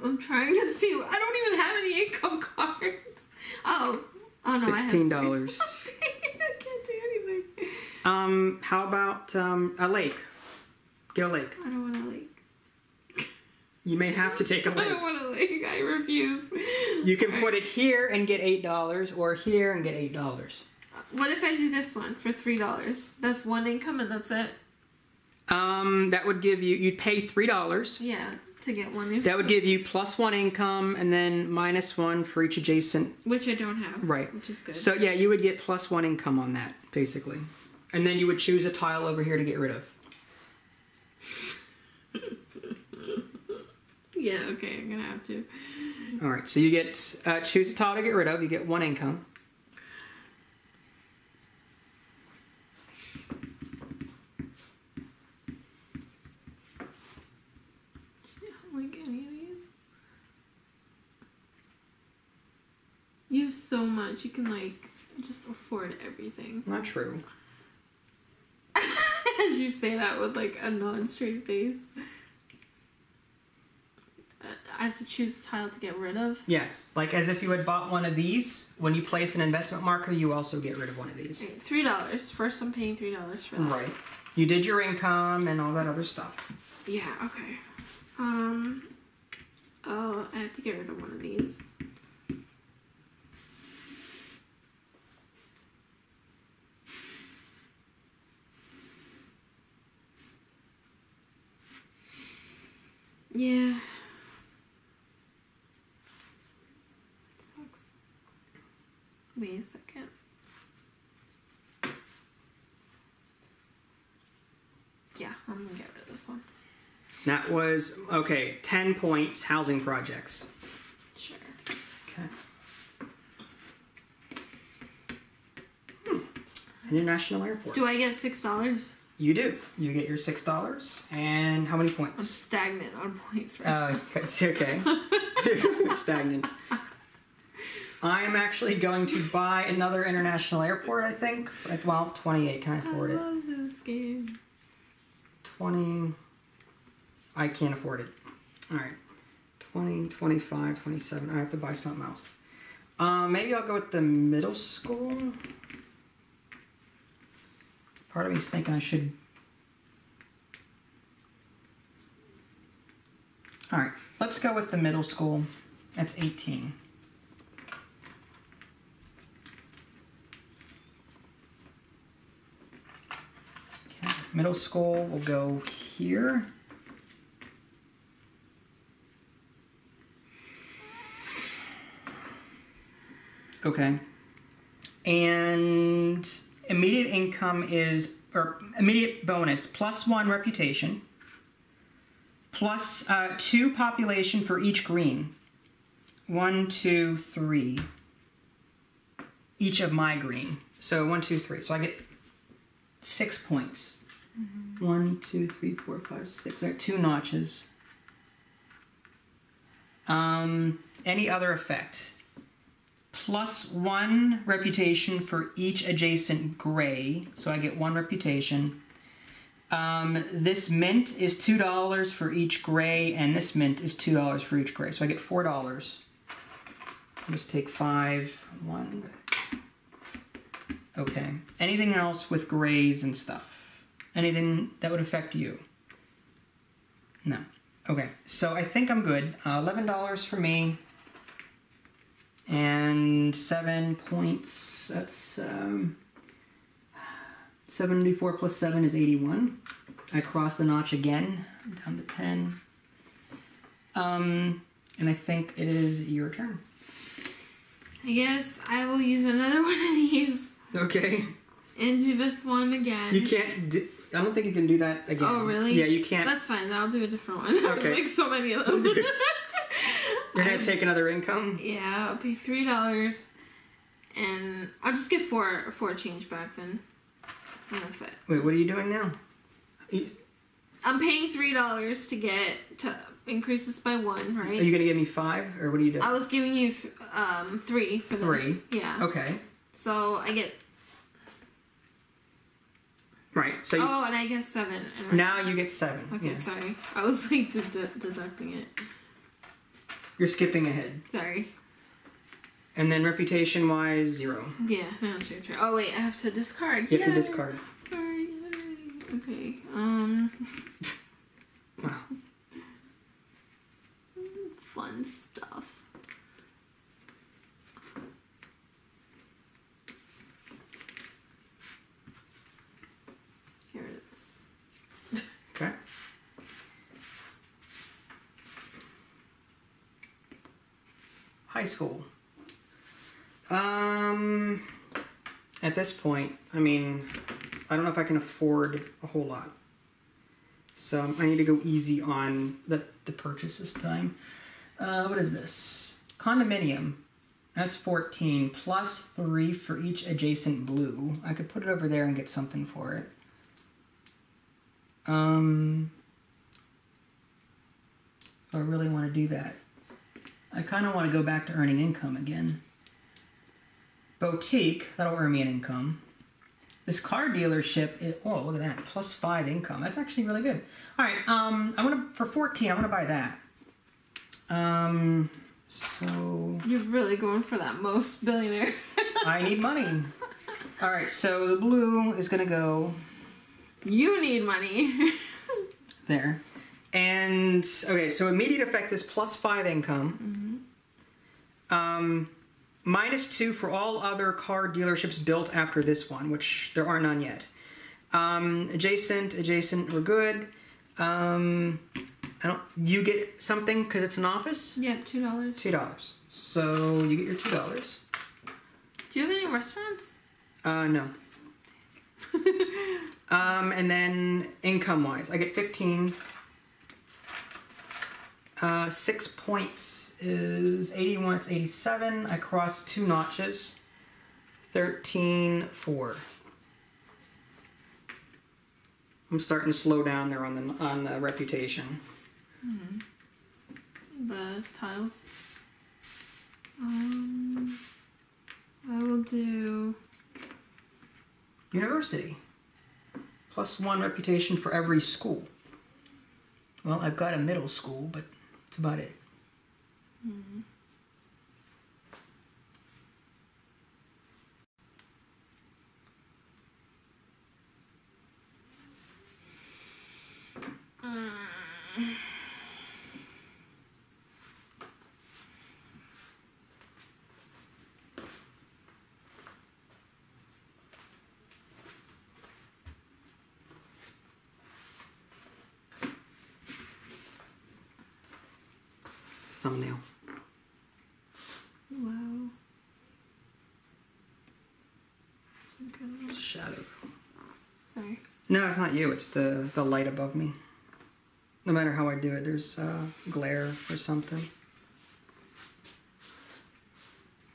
I'm trying to see. I don't even have any income cards. Oh. Oh no, I. Sixteen dollars. Oh, I can't do anything. Um, how about um, a lake? Get a lake. I don't want a lake. You may have to take a lake. I don't want to lake. I refuse. You can put it here and get eight dollars, or here and get eight dollars. What if I do this one for three dollars? That's one income and that's it. Um, that would give you. You'd pay three dollars. Yeah, to get one. That would give you plus one income, and then minus one for each adjacent. which I don't have. Right. Which is good. So yeah, you would get plus one income on that, basically, and then you would choose a tile over here to get rid of. yeah. Okay, I'm gonna have to. All right. So you get uh, choose a tile to get rid of. You get one income. I don't like any of these. You have so much. You can like just afford everything. Not true. As you say that with like a non-straight face. I have to choose a tile to get rid of. Yes. Like as if you had bought one of these. When you place an investment marker, you also get rid of one of these. Okay, Three dollars. First, I'm paying three dollars for that. Right. You did your income and all that other stuff. Yeah. Okay. Um. Oh, I have to get rid of one of these. Yeah. Wait a second. Yeah, I'm gonna get rid of this one. That was okay. Ten points. Housing projects. Sure. Okay. Hmm. International airport. Do I get six dollars? You do. You get your six dollars. And how many I'm points? stagnant on points right Uh, okay. okay. Stagnant. I'm actually going to buy another international airport. I think. Well, twenty-eight. Can I I afford it? love this game. 20 i can't afford it all right 20 25 27 i have to buy something else um, maybe i'll go with the middle school part of me is thinking i should all right let's go with the middle school that's 18 Okay, middle school will go here. Okay. And immediate income is, or immediate bonus, plus one reputation, plus uh, two population for each green. One, two, three. Each of my green. So one, two, three. So I get six points. One, two, three, four, five, six. There are two notches. Um, any other effect? Plus one reputation for each adjacent gray, so I get one reputation. Um, this mint is two dollars for each gray, and this mint is two dollars for each gray, so I get four dollars. Just take five, one. Okay. Anything else with grays and stuff? Anything that would affect you? No. Okay. So I think I'm good. Uh, Eleven dollars for me. And seven points. That's um, seventy-four plus seven is eighty-one. I cross the notch again, down to ten. Um, and I think it is your turn. I guess I will use another one of these Okay. and do this one again. You can't. Do, I don't think you can do that again. Oh, really? Yeah, you can't. That's fine. I'll do a different one. Okay. like so many of them. You're gonna I'm- take another income. Yeah, I'll pay three dollars, and I'll just get four four change back then. And that's it. Wait, what are you doing now? I'm paying three dollars to get to increase this by one, right? Are you gonna give me five, or what are you doing? I was giving you th- um three for this. Three? Yeah. Okay. So I get Right. So you, oh, and I get seven. And now you get seven. okay, Yeah. sorry. I was like de- de- deducting it. You're skipping ahead, Sorry. and then reputation wise zero. Yeah, now it's your turn. Oh wait, I have to discard. You have to discard. Sorry, yay. Okay. Um. Wow. Fun stuff. Here it is. Okay. High school. Um, at this point, I mean, I don't know if I can afford a whole lot. So I need to go easy on the, the purchase this time. Uh, what is this? Condominium. That's 14 plus 3 for each adjacent blue. I could put it over there and get something for it. Um, I really want to do that. I kind of want to go back to earning income again. Boutique, that'll earn me an income. This car dealership, it, oh, look at that, plus five income. That's actually really good. All right, um, I want to, for 14, I want to buy that. Um, so You're really going for that most billionaire. I need money. All right, so the blue is going to go you need money. there. And okay, so immediate effect is plus five income. Um, minus two for all other car dealerships built after this one, which there are none yet. Um, adjacent, adjacent, we're good. Um, I don't. You get something because it's an office. yep, two dollars. Two dollars. So you get your two dollars. Do you have any restaurants? Uh, no. um, and then income wise, I get 15. Uh, six points is 81, it's 87. I cross two notches. 13, 4. I'm starting to slow down there on the on the reputation. The tiles. Um, I will do. University. Plus one reputation for every school. Well, I've got a middle school, but that's about it. Mm. Mm. Thumbnail. Wow. Of. Shadow. Sorry. No, it's not you. It's the the light above me. No matter how I do it, there's uh, glare or something.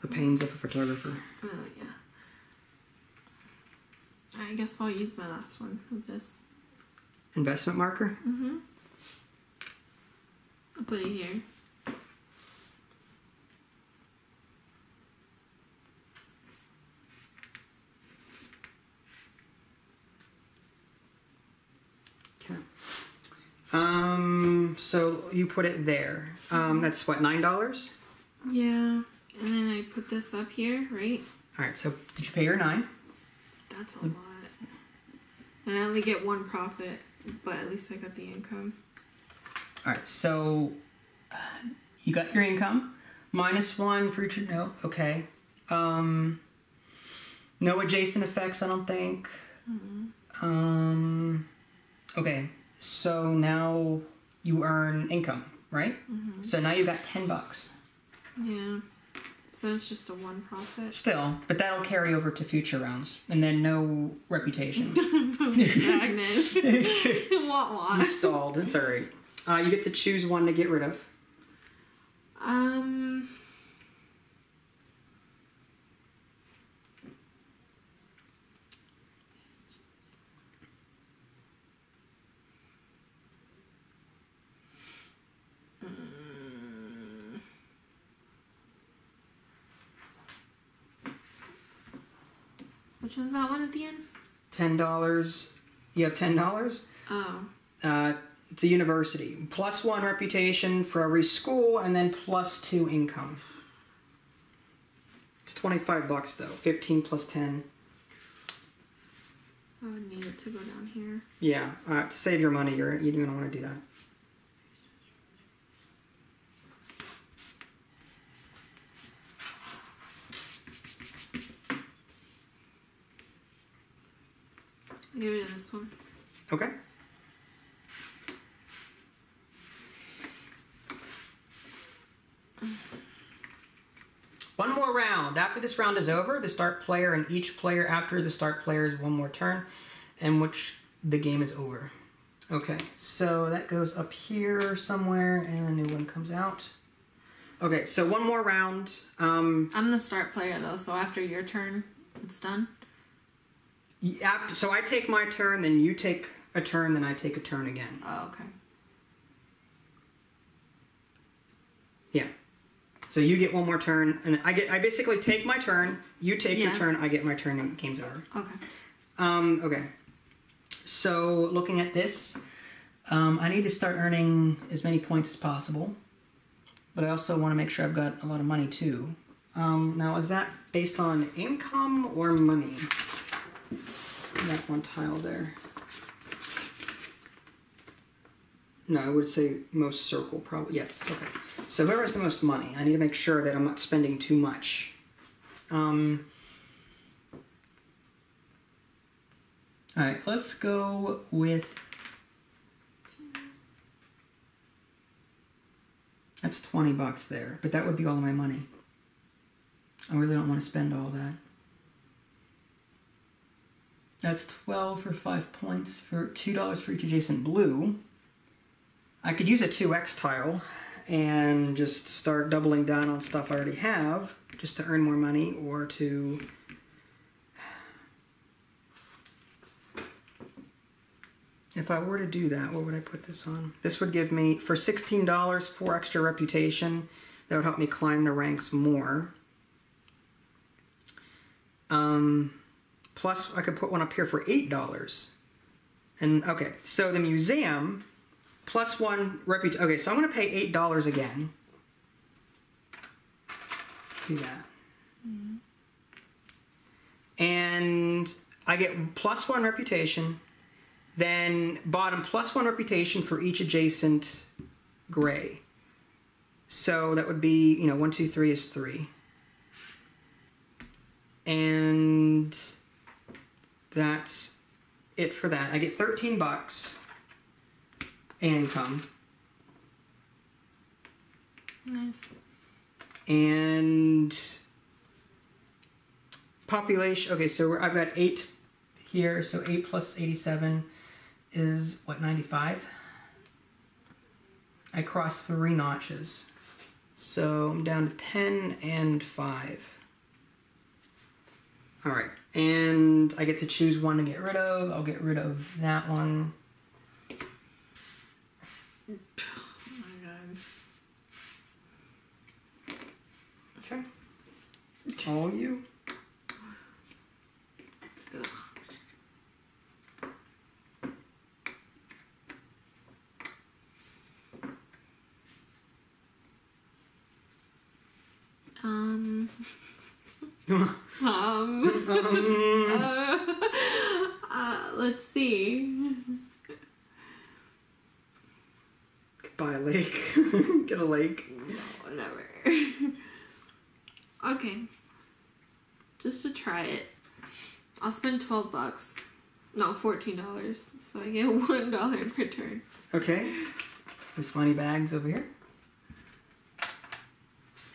The pains of a photographer. Oh yeah. I guess I'll use my last one with this. Investment marker. Mm-hmm. I'll put it here. Okay. Um. So you put it there. Um. That's what nine dollars. Yeah. And then I put this up here, right? All right. So did you pay your nine? That's a lot. And I only get one profit, but at least I got the income. All right. So uh, you got your income minus one for each note. Okay. Um. No adjacent effects. I don't think. Um. Okay. So now you earn income, right? So now you've got ten bucks. Yeah. So it's just a one profit. Still, but that'll carry over to future rounds, and then no reputation. Magnet. what you stalled. It's alright. Uh, you get to choose one to get rid of. Um. Which was that one at the end? Ten dollars. You have ten dollars. Oh. Uh, it's a university. Plus one reputation for every school, and then plus two income. It's twenty-five bucks though. Fifteen plus ten. I would need it to go down here. Yeah. Uh, to save your money, you're you don't want to do that. Give it to this one. Okay. One more round. After this round is over, the start player and each player after the start player is one more turn, in which the game is over. Okay, so that goes up here somewhere, and a new one comes out. Okay, so one more round. Um, I'm the start player though, so after your turn, it's done. After, so I take my turn, then you take a turn, then I take a turn again. Oh, okay. Yeah. So you get one more turn, and I get. I basically take my turn. You take your turn. I get my turn, and game's over. Okay. Um. Okay. So looking at this, um, I need to start earning as many points as possible, but I also want to make sure I've got a lot of money too. Um, now, is that based on income or money? That one tile there. No, I would say most circle probably. Yes. Okay. So whoever has the most money, I need to make sure that I'm not spending too much. Um. All right. Let's go with. That's twenty bucks there, but that would be all my money. I really don't want to spend all that. That's 12 for 5 points for $2 for each adjacent blue. I could use a 2x tile and just start doubling down on stuff I already have just to earn more money or to If I were to do that, what would I put this on? This would give me, for $16, 4 extra reputation. That would help me climb the ranks more. Um, plus, I could put one up here for $8. And, okay, so the museum, plus one reputation. Okay, so I'm going to pay $8 again. Do that. Mm-hmm. And I get plus one reputation then bottom plus one reputation for each adjacent gray. So that would be, you know, one, two, three is three. And that's it for that. I get 13 bucks income. Nice. And population, okay, so I've got eight here, so 8 plus 87 is what 95 I crossed three notches so I'm down to 10 and 5 all right and I get to choose one to get rid of I'll get rid of that one Oh my god. okay all you Um. um, Um. uh, uh, let's see. buy a lake get a lake Whatever. okay. Just to try it, I'll spend twelve bucks. No, fourteen dollars. So I get one dollar in return. Okay. There's money bags over here.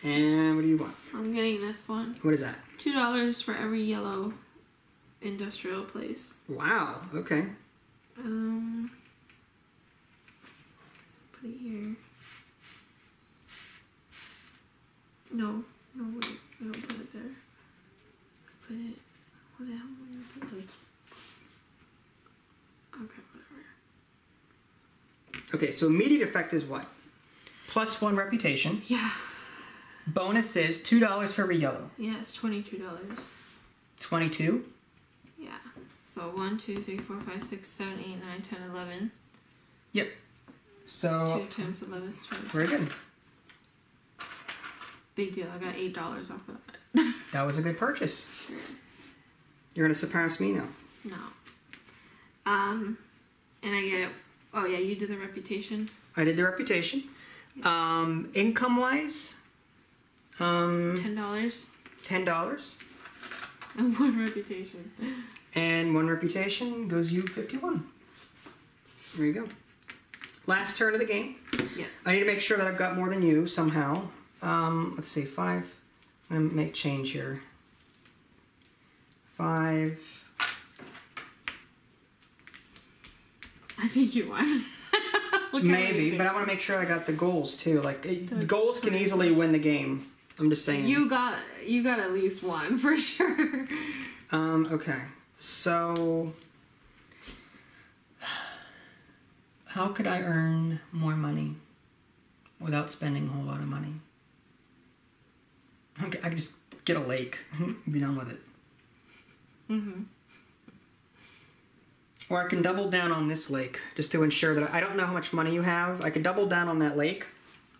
And what do you want? I'm getting this one. What is that? Two dollars for every yellow industrial place. Wow. Okay. Um, put it here. No, no, wait. I don't put it there. Put it. Where the hell am I gonna put this? Okay, whatever. Okay, so immediate effect is what? Plus one reputation. Yeah, Bonus is two dollars for every yellow. yeah, it's twenty-two dollars. Twenty-two. Yeah. So one, two, three, four, five, six, seven, eight, nine, ten, eleven. Yep. So Two times eleven is twenty. very good. Big deal. I got eight dollars off of that. That was a good purchase. Sure. You're gonna surpass me now. No. Um, and I get. Oh yeah, you did the reputation. I did the reputation. Um, income wise, um, Ten dollars ten dollars. and one reputation. And one reputation goes you 51. There you go. Last turn of the game. Yeah. I need to make sure that I've got more than you somehow. Um, let's see, five. I'm gonna make change here. Five. I think you won. Maybe, but I want to make sure I got the goals too. Like it- goals can easily win the game. I'm just saying. you got you got at least one for sure. Um, okay. So how could I earn more money without spending a whole lot of money? Okay, I could just get a lake, be done with it. Mm-hmm. Or I can double down on this lake just to ensure that I don't know how much money you have. I could double down on that lake,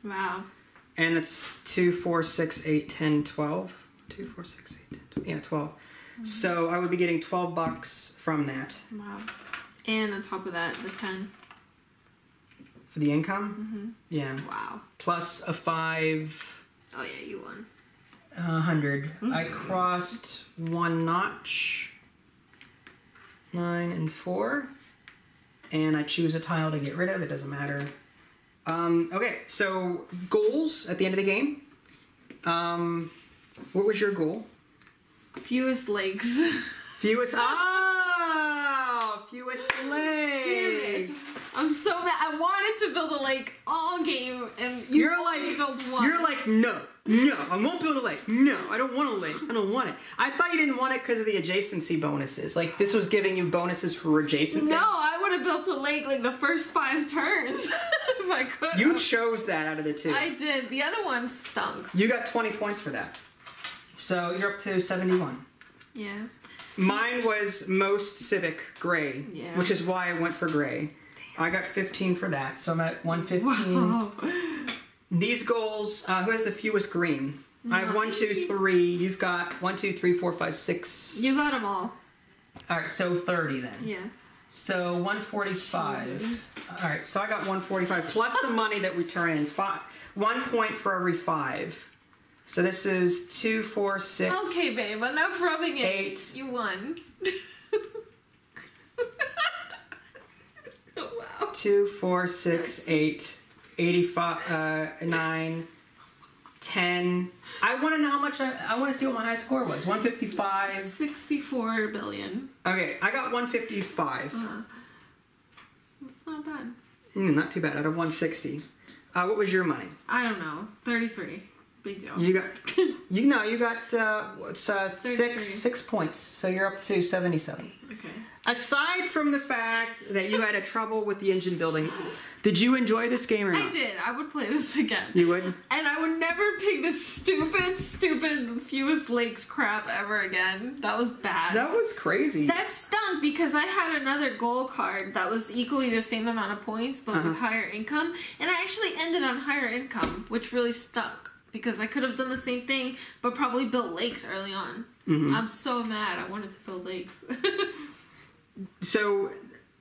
Wow. And it's 2, 4, 6, 8, 10, 12. 2, 4, 6, 8, 10, 12. Yeah, 12. So I would be getting 12 bucks from that Wow. And on top of that, the ten. for the income. Mm-hmm. Yeah. Wow. Plus a 5, Oh yeah, you won. a 100. I crossed one notch. 9 and 4. And I choose a tile to get rid of. It doesn't matter. Um, okay, so goals at the end of the game. Um, what was your goal? Fewest lakes. Fewest. Ah! fewest Damn it. I'm so mad. I wanted to build a lake all game, and you You're only like, built one. you're like, no, no, I won't build a lake. No, I don't want a lake. I don't want it. I thought you didn't want it because of the adjacency bonuses. Like this was giving you bonuses for adjacent. no, things. I would have built a lake like the first five turns if I could. You chose that out of the two. I did. The other one stunk. You got 20 points for that. So you're up to 71. Yeah. Mine was most civic gray, Yeah. which is why I went for gray. I got 15 for that, so I'm at 115. Wow. These goals, uh, who has the fewest green? I have one, two, three. You've got one, two, three, four, five, six. You got them all. All right, so 30 then. Yeah. So 145. All right, so I got 145 plus the money that we turn in. Five, one point for every five. So this is two, four, six. Okay, babe. Enough rubbing it. Eight. You won. oh, wow. Two, four, six, eight, 85, uh, nine, 10. I want to know how much I, I want to see what my high score was. 155. 64 billion. Okay, I got 155. Uh, that's not bad. Hmm, not too bad out of 160. Uh, what was your money? I don't know. 33. Big deal. You got, you know, you got uh, what's uh, six six points, so you're up to 77. Okay. Aside from the fact that you had a trouble with the engine building, did you enjoy this game or not? I did. I would play this again. You would? And I would never pick this stupid, stupid fewest lakes crap ever again. That was bad. That was crazy. That stunk because I had another goal card that was equally the same amount of points but with Uh-huh. higher income. And I actually ended on higher income, which really stunk because I could have done the same thing but probably built lakes early on. Mm-hmm. I'm so mad. I wanted to build lakes. So,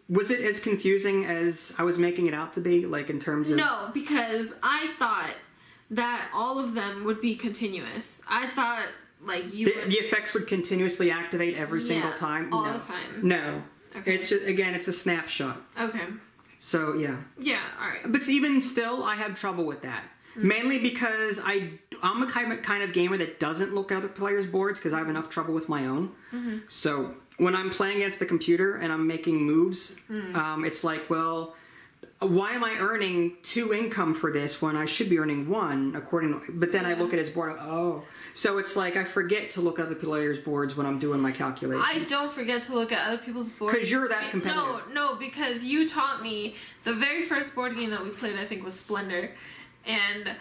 was it as confusing as I was making it out to be? Like in terms of no, because I thought that all of them would be continuous. I thought like you the, would the effects would continuously activate every single time. all no. the time. No, Okay. it's just again, it's a snapshot. Okay. So yeah. Yeah, alright. But even still, I have trouble with that. Mm. Mainly because I I'm a kind of, kind of gamer that doesn't look at other players' boards because I have enough trouble with my own. Mm-hmm. So when I'm playing against the computer and I'm making moves, um, it's like, well, why am I earning two income for this when I should be earning one? According, to, but then I look at his board. Oh, so it's like I forget to look at other players' boards when I'm doing my calculations. I don't forget to look at other people's boards because you're that competitive. No, no, because you taught me the very first board game that we played. I think was Splendor, and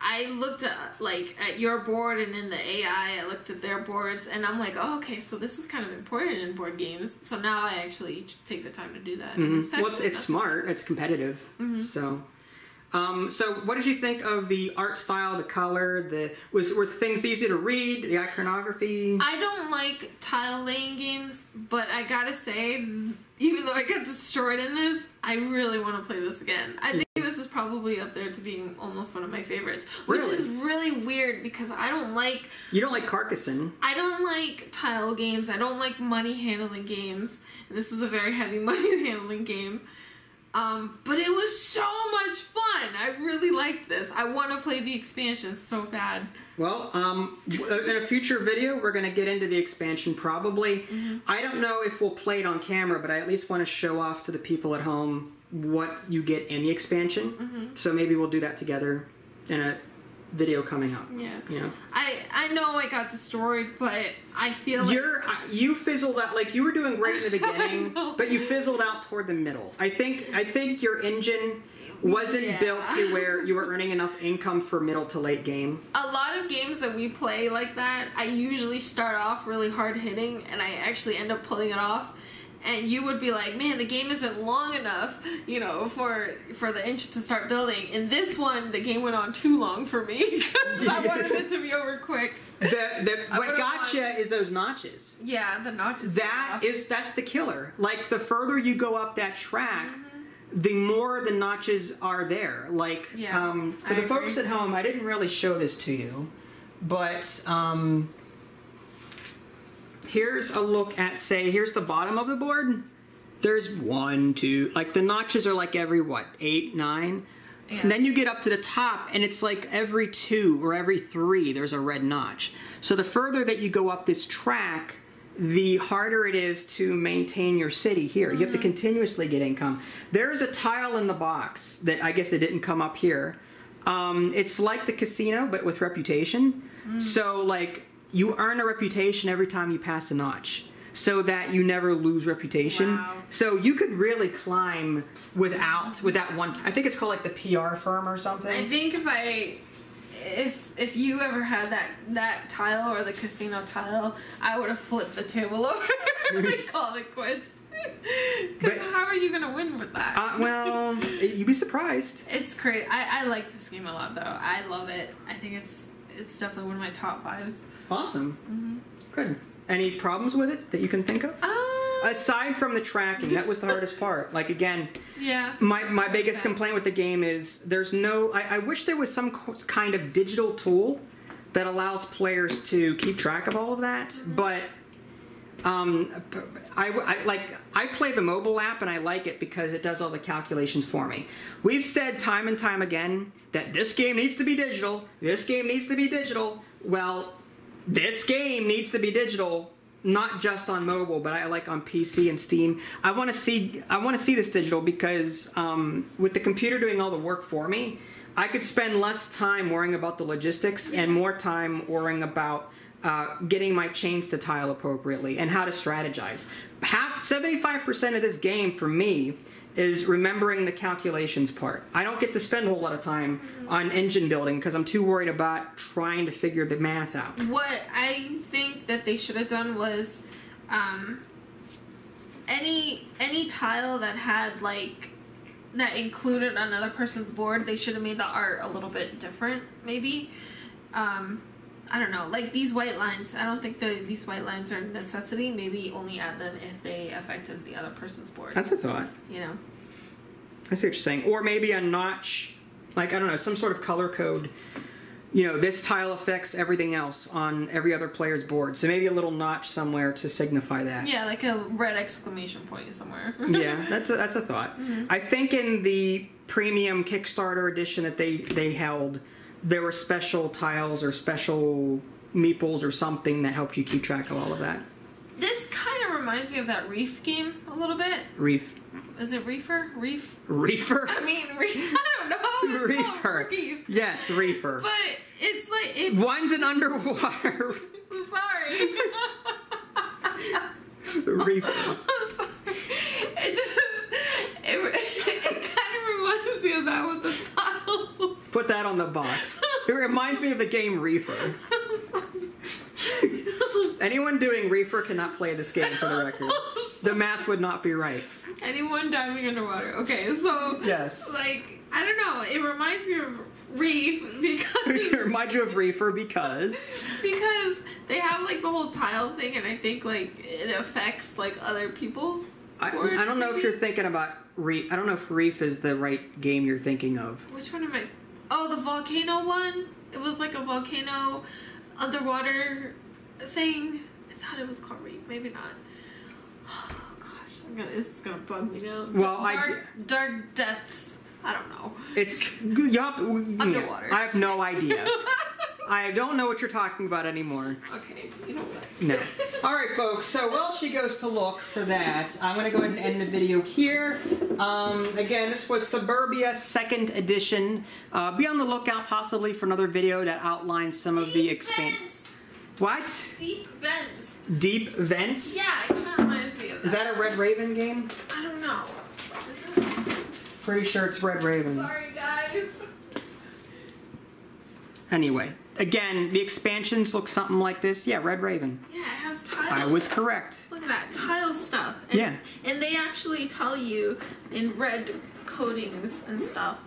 I looked at like at your board and in the AI. I looked at their boards, and I'm like, oh, okay, so this is kind of important in board games. So now I actually take the time to do that. And it's well, it's, it's smart. It's competitive. So, um, so what did you think of the art style, the color, the was were things easy to read, the iconography? I don't like tile laying games, but I gotta say, even though I got destroyed in this, I really want to play this again. I think this is probably up there to being almost one of my favorites, which Really? is really weird because I don't like you don't like Carcassonne. I don't like tile games. I don't like money handling games. And this is a very heavy money handling game. Um, but it was so much fun. I really liked this. I want to play the expansion so bad. Well, um, in a future video, we're going to get into the expansion probably. Mm-hmm. I don't know if we'll play it on camera, but I at least want to show off to the people at home what you get in the expansion. Mm-hmm. So maybe we'll do that together in a video coming up. Yeah. You know. I I know I got destroyed, but I feel like You're uh, you fizzled out like you were doing great in the beginning, but you fizzled out toward the middle. I think I think your engine wasn't Yeah. built to where you were earning enough income for middle to late game. a lot of games that we play like that, I usually start off really hard hitting and I actually end up pulling it off. And you would be like, man, the game isn't long enough, you know, for for the engine to start building. In this one, the game went on too long for me because I wanted it to be over quick. The, the, what gotcha is those notches. Yeah, the notches. That is that's the killer. Like the further you go up that track, the more the notches are there. Like Yeah, um, for the folks at home, I didn't really show this to you, but um, here's a look at say here's the bottom of the board. There's one, two, like the notches are like every what eight, nine. Yeah. And then you get up to the top, and it's like every two or every three, there's a red notch. So the further that you go up this track, the harder it is to maintain your city here. You have Mm-hmm. to continuously get income. There's a tile in the box that I guess it didn't come up here. Um, it's like the casino, but with reputation. Mm. So, like, you earn a reputation every time you pass a notch. So that you never lose reputation. Wow. So you could really climb without with that one. I think it's called like the PR firm or something. I think if I if if you ever had that that tile or the casino tile, I would have flipped the table over and called it quits. Because how are you gonna win with that? Uh, well, you'd be surprised. it's great. I, I like this game a lot though. I love it. I think it's it's definitely one of my top fives. Awesome. Mm-hmm. Good. Any problems with it that you can think of? Uh, Aside from the tracking, that was the hardest part. Like again, yeah. my my biggest bad. complaint with the game is there's no. I, I wish there was some kind of digital tool that allows players to keep track of all of that, but. Um, I, I like I play the mobile app and I like it because it does all the calculations for me. We've said time and time again that this game needs to be digital. This game needs to be digital. Well, this game needs to be digital, not just on mobile, but I like on PC and Steam. I want to see I want to see this digital because um, with the computer doing all the work for me, I could spend less time worrying about the logistics and more time worrying about uh, getting my chains to tile appropriately and how to strategize. Half, 75% of this game for me is remembering the calculations part. I don't get to spend a whole lot of time on engine building because I'm too worried about trying to figure the math out. What I think that they should have done was um, any any tile that had like that included another person's board, they should have made the art a little bit different, maybe. Um, I don't know, like these white lines. I don't think that these white lines are a necessity. Maybe only add them if they affected the other person's board. That's a thought. you know. I see what you're saying. Or maybe a notch, like, I don't know, some sort of color code. You know, this tile affects everything else on every other player's board. So maybe a little notch somewhere to signify that. Yeah, like a red exclamation point somewhere. yeah, that's a, that's a thought. Mm-hmm. I think in the premium Kickstarter edition that they they held, there were special tiles or special meeples or something that helped you keep track of all of that. This kind of reminds me of that Reef game a little bit. Reef, Is it Reefer? Reef? reefer, I mean, Reef. I don't know. Reefer. Reef. Yes, reefer. But it's like it's. One's an underwater Sorry. reefer. I'm sorry. It just it, it reminds me of that with the tiles. Put that on the box. It reminds me of the game Reefer. Anyone doing Reefer cannot play this game for the record. The math would not be right. Anyone diving underwater? Okay, so Yes. like I don't know. It reminds me of Reef because It reminds you of Reefer because because they have like the whole tile thing, and I think like it affects like other people's. I, I don't know if you're thinking about Reef. I don't know if Reef is the right game you're thinking of. Which one am I? Oh, the volcano one. It was like a volcano underwater thing. I thought it was called Reef. Maybe not. Oh gosh, I'm gonna. This is gonna bug me now. Well, I dark, dark depths. I don't know. It's yup. Underwater. I have no idea. I don't know what you're talking about anymore. okay, you know what? No. All right, folks. So while she goes to look for that, I'm going to go ahead and end the video here. Um, again, this was Suburbia Second Edition. Uh, be on the lookout possibly for another video that outlines some of the Deep expansion. What? Deep vents. Deep Vents? Yeah, it kind of reminds me of that. Is that a Red Raven game? I don't know. Pretty sure it's Red Raven. Sorry, guys. Anyway, again, the expansions look something like this. Yeah, Red Raven. Yeah, it has tile. I was correct. Look at that tile stuff. And, Yeah. And they actually tell you in red coatings and stuff.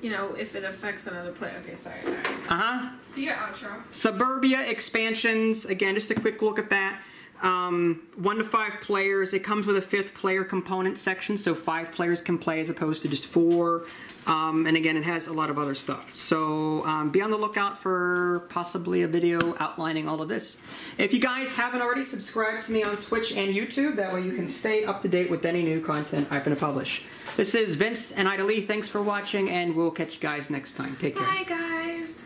You know, if it affects another player. Okay, sorry. Right. Uh huh. Do your outro. Suburbia expansions. Again, just a quick look at that. Um, one to five players. It comes with a fifth player component section, so five players can play as opposed to just four. Um, and again, it has a lot of other stuff. So um, be on the lookout for possibly a video outlining all of this. If you guys haven't already, subscribe to me on Twitch and YouTube. That way you can stay up to date with any new content I'm going to publish. This is Vince and Ida Lee. Thanks for watching, and we'll catch you guys next time. Take care. Bye, guys.